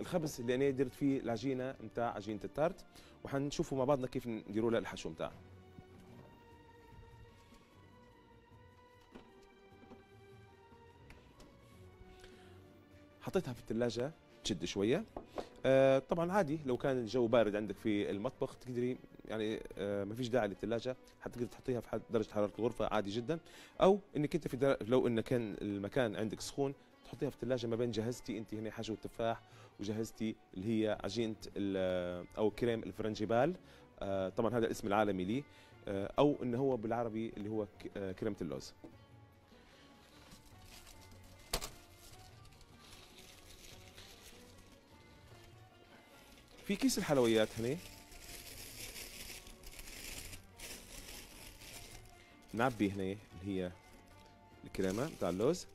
الخبز اللي أنا درت فيه العجينة نتاع عجينة التارت وحنشوفوا مع بعضنا كيف نديروا له الحشو نتاعه. حطيتها في الثلاجة تشد شوية. آه طبعا عادي لو كان الجو بارد عندك في المطبخ تقدري يعني آه ما فيش داعي للثلاجة حتقدر تحطيها في درجة حرارة الغرفة عادي جدا. أو إنك أنت في. لو إن كان المكان عندك سخون تحطيها في الثلاجة ما بين جهزتي أنت هنا حشو التفاح وجهزتي اللي هي عجينة ال- أو كريم الفرنجبال آه طبعا هذا الاسم العالمي ليه آه أو إنه هو بالعربي اللي هو آه كريمة اللوز. في كيس الحلويات هنا نعبي هنا اللي هي الكريمة بتاع اللوز.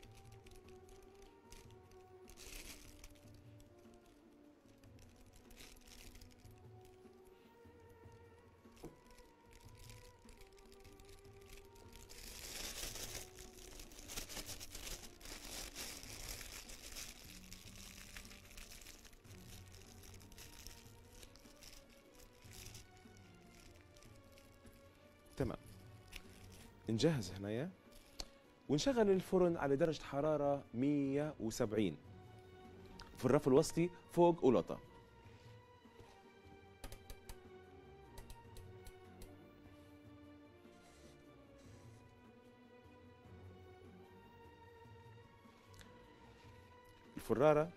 نجهز هنايا. ونشغل الفرن على درجة حرارة 170 في الرف الوسطي فوق ولطة. الفرارة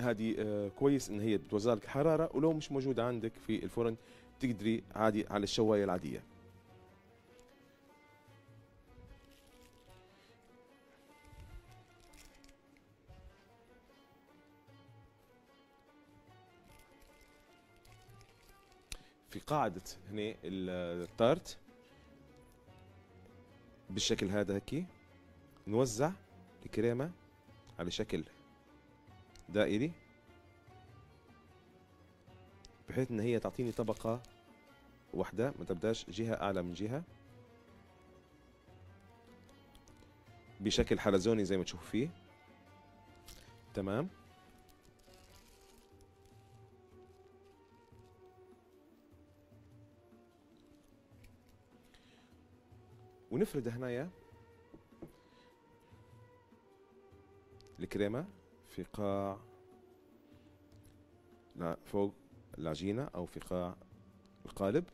هذه آه، كويس إن هي بتوزع لك حرارة ولو مش موجودة عندك في الفرن تقدري عادي على الشواية العادية. في قاعدة هنا ال- التارت بالشكل هذا هيك نوزع الكريمة على شكل دائري بحيث إن هي تعطيني طبقة واحدة ما تبدأش جهة أعلى من جهة. بشكل حلزوني زي ما تشوفوا فيه. تمام. ونفرد هنايا الكريمة في قاع فوق العجينة أو في قاع القالب.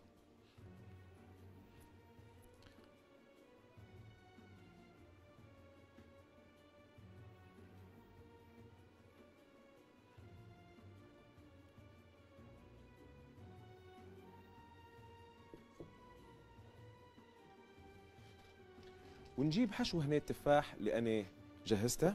ونجيب حشو هنا التفاح اللي أنا جهزته.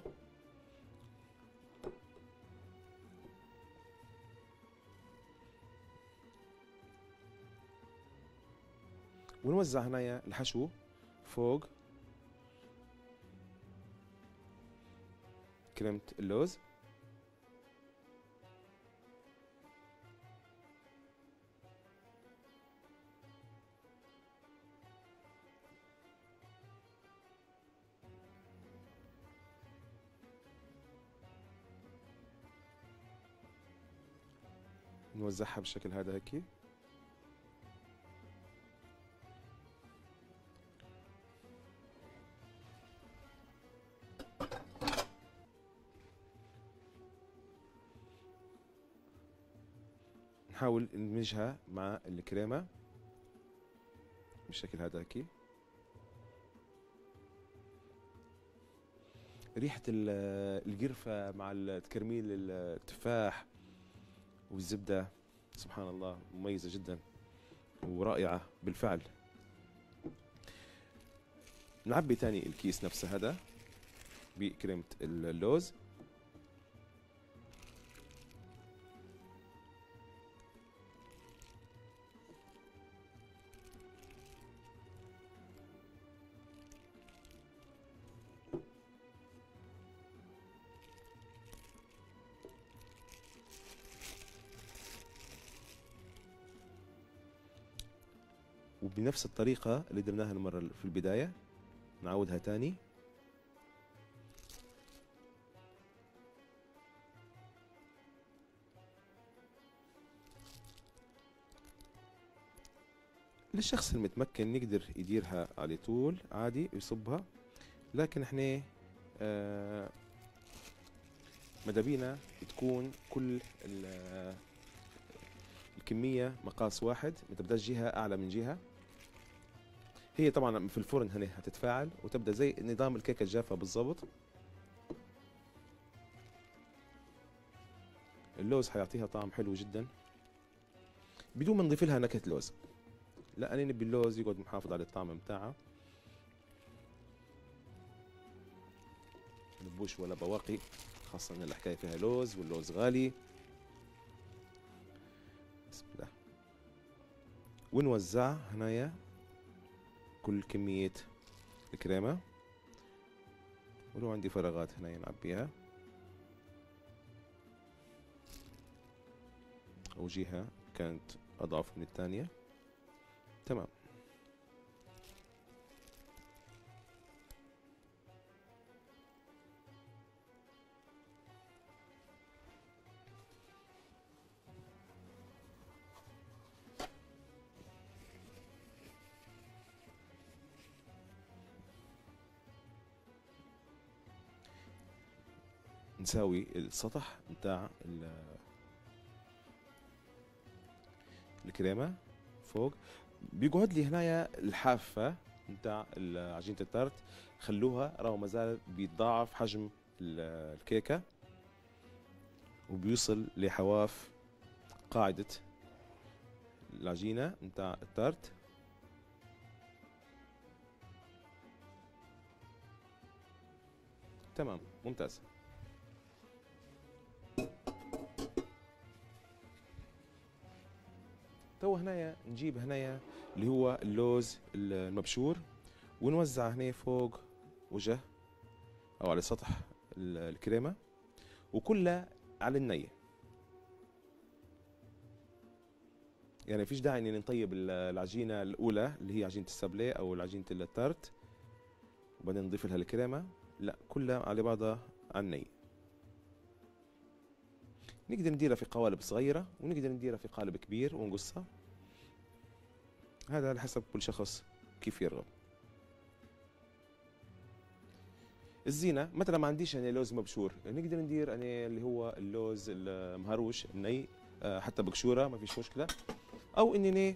ونوزع هنايا الحشو فوق. كريمة اللوز. نوزعها بالشكل هذا هيك. نحاول ندمجها مع الكريمة بالشكل هذا هيك. ريحة ال- القرفة مع التكرميل التفاح. والزبدة سبحان الله مميزة جدا ورائعة بالفعل. نعبي تاني الكيس نفسه هذا بكريمة اللوز. وبنفس الطريقة اللي درناها المرة في البداية نعودها تاني. للشخص المتمكن يقدر يديرها على طول عادي ويصبها لكن إحنا آه مدابينا تكون كل ال- الكمية مقاس واحد ما تبدأش جهة أعلى من جهة. هي طبعا في الفرن هنا هتتفاعل وتبدأ زي نظام الكيكة الجافة بالضبط. اللوز حيعطيها طعم حلو جدا. بدون ما نضيف لها نكهة لوز. لا أنا نبي اللوز يقعد محافظ على الطعم بتاعها نبوش ولا بواقي خاصة إن الحكاية فيها لوز واللوز غالي. بسم الله. ونوزع هنايا. كل كمية الكريمة ولو عندي فراغات هنا نعبيها أو جهة كانت أضعف من الثانية. تمام. نساوي السطح بتاع ال- الكريمة فوق. بيقعد لي هنايا الحافة بتاع عجينة التارت خلوها راهو مازال بيتضاعف حجم ال- الكيكة وبيوصل لحواف قاعدة العجينة بتاع التارت. تمام ممتاز. تو هنايا نجيب هنايا اللي هو اللوز المبشور ونوزع هنا فوق وجه أو على سطح ال- الكريمة وكلها على النية. يعني فيش داعي ان نطيب ال- العجينة الأولى اللي هي عجينة ال sablée أو عجينه ال tarte وبعدين نضيف لها الكريمة لا كلها على بعضها على الني نقدر نديرها في قوالب صغيرة ونقدر نديرها في قالب كبير ونقصها. هذا على حسب كل شخص كيف يرغب. الزينة مثلا ما عنديش أنا لوز مبشور. نقدر ندير أنا اللي هو اللوز المهروش الني آه، حتى بقشورة ما فيش مشكلة. أو إني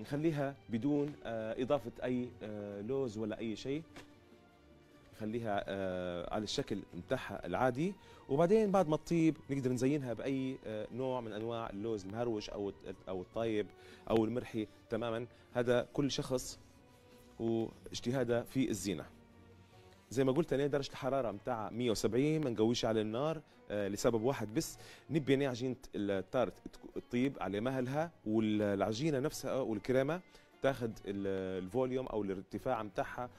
نخليها بدون آه، إضافة أي آه، لوز ولا أي شيء. نخليها آه، على الشكل بتاعها العادي. وبعدين بعد ما تطيب نقدر نزينها بأي آه، نوع من أنواع اللوز المهروش أو أو الطايب أو المرحي تماما. هذا كل شخص واجتهاده في الزينة. زي ما قلت أنا درجة الحرارة متاعها 170 ما نقويش على النار آه، لسبب واحد بس نبي عجينة التارت تطيب على مهلها والعجينة نفسها والكريمة تاخذ ال- ال volume أو الارتفاع متاعها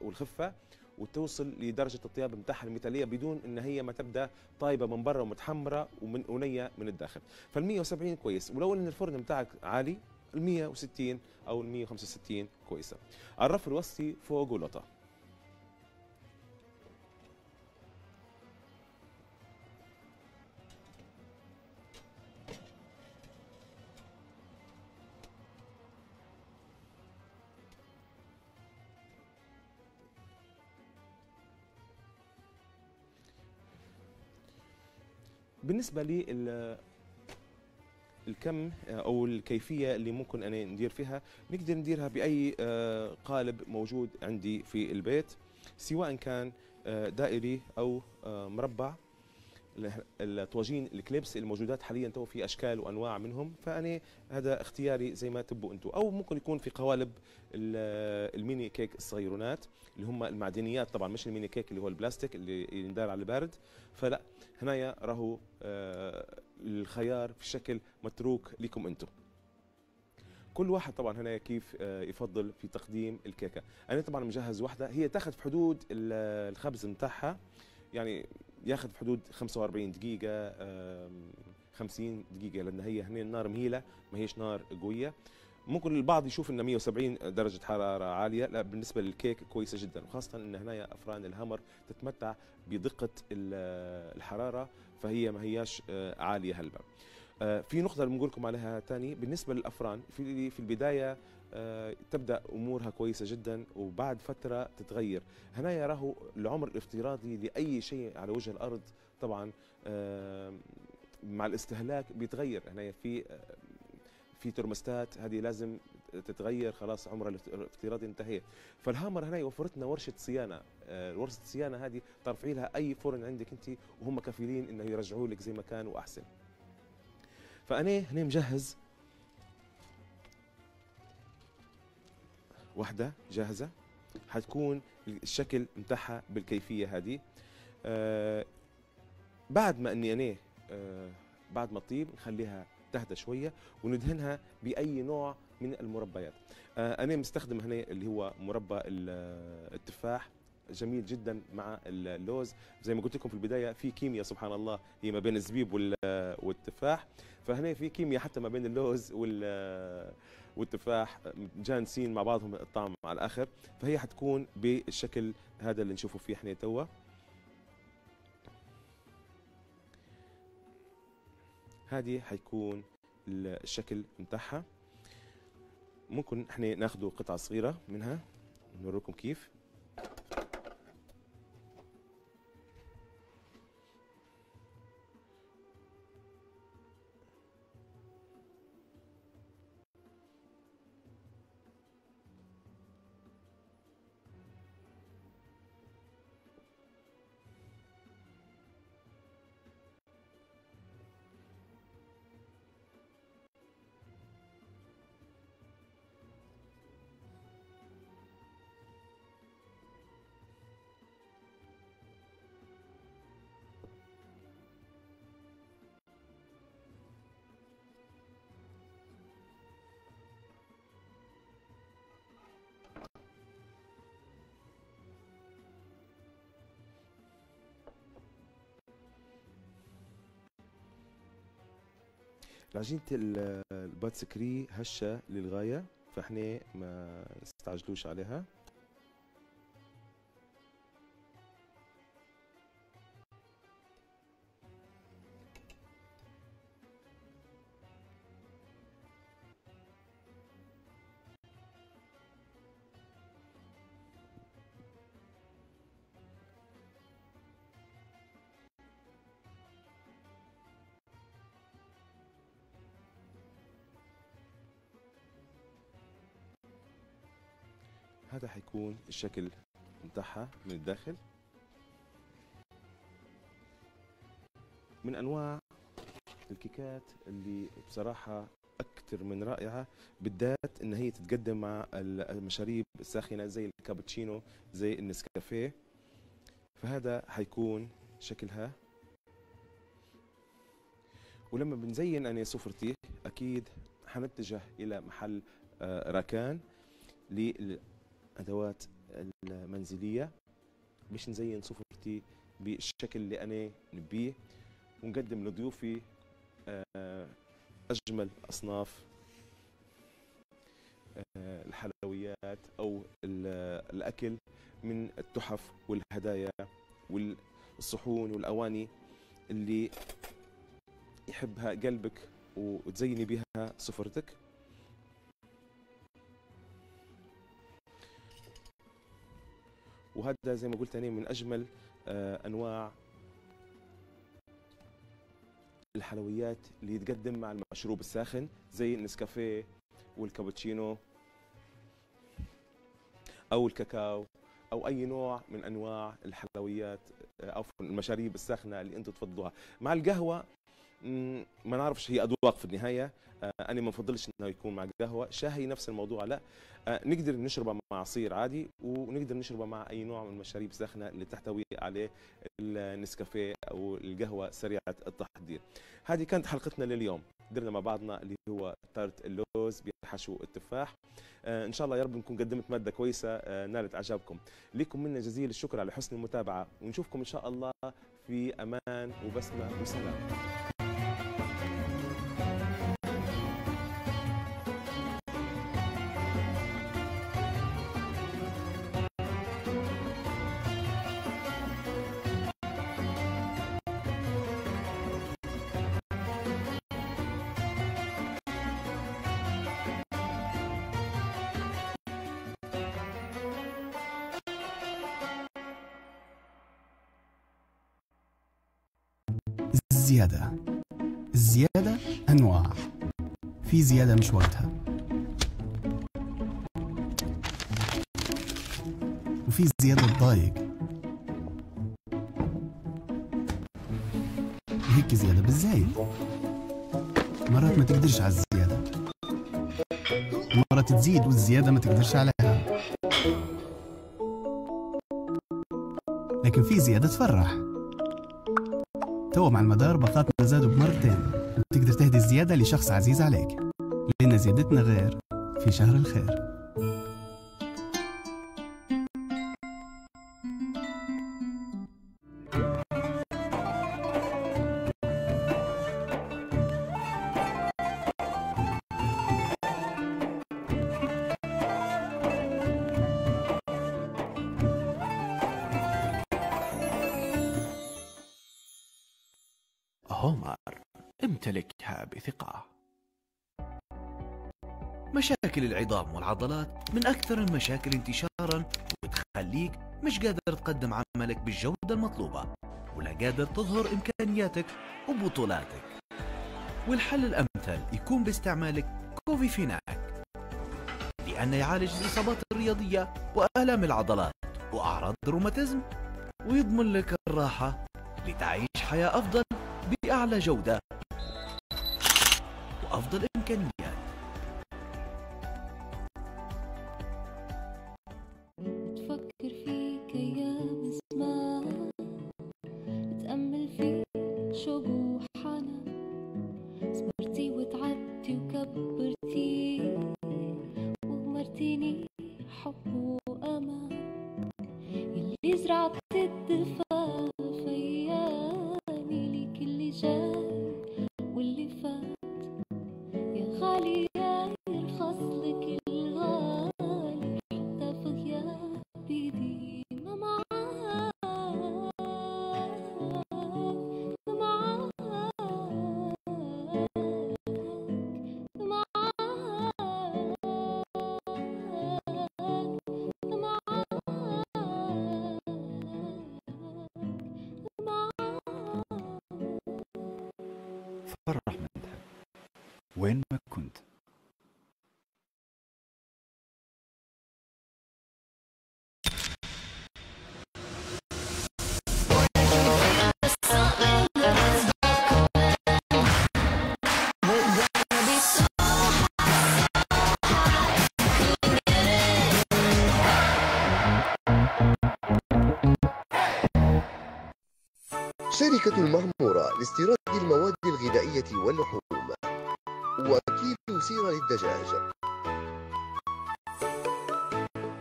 والخفة. وتوصل لدرجة الطياب متاعها المثالية بدون إن هي ما تبدأ طايبة من برا ومتحمرة ونية من الداخل. فال 170 كويس. ولو إن الفرن متاعك عالي ال 160 أو ال 165 كويسة. الرف الوسطي فوق ولوطه بالنسبة لي ال- الكم أو الكيفية اللي ممكن أنا ندير فيها نقدر نديرها بأي آه، قالب موجود عندي في البيت سواء كان آه، دائري أو آه، مربع. الطواجين ال clips الموجودات حاليا تو في أشكال وأنواع منهم فأنا هذا اختياري زي ما تبوا أنتم أو ممكن يكون في قوالب ال- ال mini cake الصغيرونات اللي هم المعدنيات طبعا مش ال mini cake اللي هو البلاستيك اللي يندار على البارد فلا هنايا راهو آه، الخيار في شكل متروك لكم أنتم كل واحد طبعا هنا كيف آه، يفضل في تقديم الكيكة. أنا طبعا مجهز واحدة هي تاخذ في حدود ال- الخبز متاعها يعني ياخذ في حدود 45 دقيقة آم، 50 دقيقة لأن هي هنا النار مهيلة ما هيش نار قوية. ممكن البعض يشوف ان 170 درجة حرارة عالية. لا بالنسبة للكيك كويسة جدا وخاصة إن هنا أفران الهمر تتمتع بدقة ال- الحرارة فهي ما هياش آه، عالية هلبا. آه، في نقطة اللي بنقول لكم عليها تاني. بالنسبة للأفران في في البداية آه، تبدأ أمورها كويسة جدا وبعد فترة تتغير. هنا راهو العمر الافتراضي لأي شيء على وجه الأرض طبعا آه، مع الاستهلاك بيتغير. هنا في آه، في ترمستات هذه لازم تتغير خلاص عمرها الافتراضي انتهى فالهامر هنا وفرت لنا ورشة صيانة. ورشة الصيانه هذه ترفعي لها أي فرن عندك أنت وهم كفيلين إنه يرجعوا لك زي ما كان وأحسن. فأنا هنا مجهز واحدة جاهزة. حتكون الشكل متاعها بالكيفية هذه. آه بعد ما أني أنا آه بعد ما تطيب نخليها تهدى شوية وندهنها بأي نوع من المربيات. آه أنا مستخدم هنا اللي هو مربى ال- التفاح. جميل جدا مع اللوز. زي ما قلت لكم في البداية في كيمياء سبحان الله هي ما بين الزبيب وال- والتفاح. فهنا في كيمياء حتى ما بين اللوز وال والتفاح جانسين مع بعضهم الطعم على الآخر فهي حتكون بالشكل هذا اللي نشوفه فيه إحنا توا. هذه حيكون الشكل متاعها ممكن إحنا ناخذ قطعة صغيرة منها نوريكم كيف. العجينة ال- الباتسكري هشة للغاية فإحنا ما نستعجلوش عليها. هذا حيكون الشكل متاعها من الداخل. من أنواع الكيكات اللي بصراحة أكثر من رائعة بالذات إن هي تتقدم مع المشاريب الساخنة زي الكابتشينو زي النسكافيه. فهذا حيكون شكلها. ولما بنزين أنا سفرتي أكيد حنتجه إلى محل آه، راكان للأدوات المنزلية باش نزين سفرتي بالشكل اللي أنا نبيه ونقدم لضيوفي آه، أجمل أصناف آه، الحلويات أو ال- الأكل من التحف والهدايا والصحون والأواني اللي يحبها قلبك وتزيني بها سفرتك. وهذا زي ما قلت أنا من أجمل آه، أنواع الحلويات اللي يتقدم مع المشروب الساخن زي النسكافيه والكابتشينو أو الكاكاو أو أي نوع من أنواع الحلويات أو المشاريب الساخنة اللي أنتم تفضلوها. مع القهوة ما نعرفش هي اذواق في النهاية. آه، أنا ما بفضلش إنه يكون مع قهوة. شاهي نفس الموضوع لا. آه، نقدر نشربها مع عصير عادي ونقدر نشربها مع أي نوع من المشاريب الساخنه اللي تحتوي عليه النسكافيه أو القهوة سريعة التحضير. هذه كانت حلقتنا لليوم. درنا مع بعضنا اللي هو تارت اللوز بحشو التفاح. آه إن شاء الله يا رب نكون قدمت مادة كويسة آه نالت أعجابكم. لكم منا جزيل الشكر على حسن المتابعة. ونشوفكم إن شاء الله في أمان وبسمة وسلام. الزيادة الزيادة أنواع. في زيادة مش وقتها. وفي زيادة تضايق وهيك زيادة بالزايد. مرات ما تقدرش على الزيادة. مرات تزيد والزيادة ما تقدرش عليها. لكن في زيادة تفرح. تو مع المدار باقاتنا زادوا بمرتين. وتقدر تهدي الزيادة لشخص عزيز عليك. لأن زيادتنا غير في شهر الخير. العظام والعضلات من أكثر المشاكل انتشارا وتخليك مش قادر تقدم عملك بالجودة المطلوبة ولا قادر تظهر إمكانياتك وبطولاتك. والحل الأمثل يكون باستعمالك كوفي فيناك لأنه يعالج الإصابات الرياضية وآلام العضلات وأعراض الروماتيزم ويضمن لك الراحة لتعيش حياة أفضل بأعلى جودة وأفضل إمكانيات شركة المغمورة لاستيراد المواد الغذائية واللحوم. وكيل سيرة للدجاج.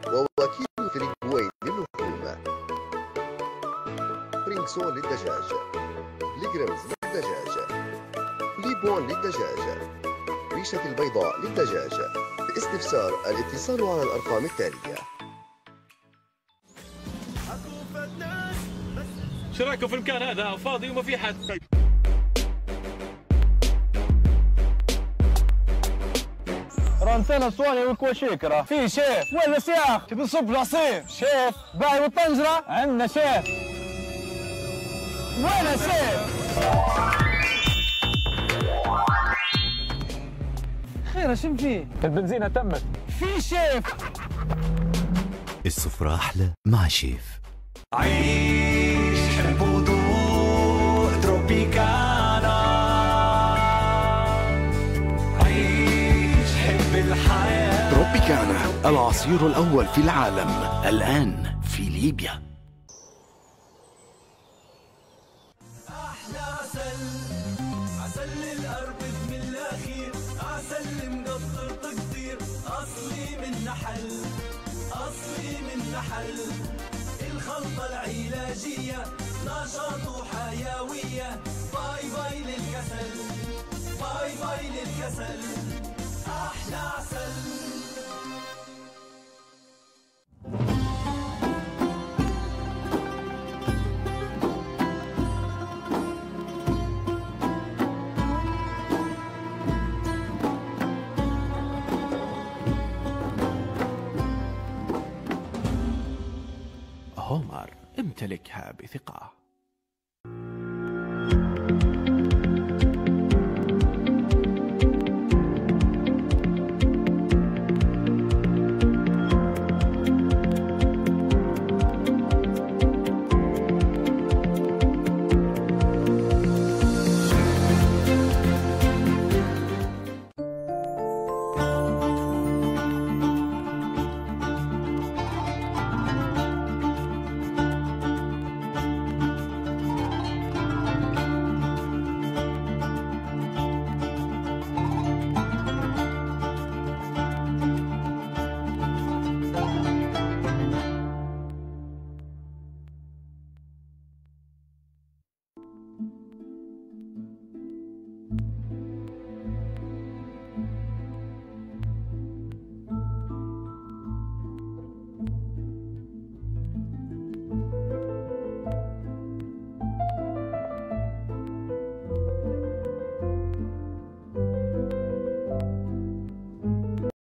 ووكيل فريكوين للحوم برينكسون للدجاج. ليجرمز للدجاج. ليبون للدجاج. ريشة البيضاء للدجاج. الاستفسار الاتصال على الأرقام التالية. رايكم في المكان هذا فاضي وما في حد رانتين الصواني والكواشيكرة في شيف. وين السياخ تبي نصب العصير شيف. باعي والطنجرة عندنا شيف. وين الشيف خير شم فيه البنزينة تمت. في شيف. السفرة أحلى مع شيف. عيش تروبيكانا عيش حب الحياة تروبيكانا العصير الأول في العالم الآن في ليبيا هومر امتلكها بثقة.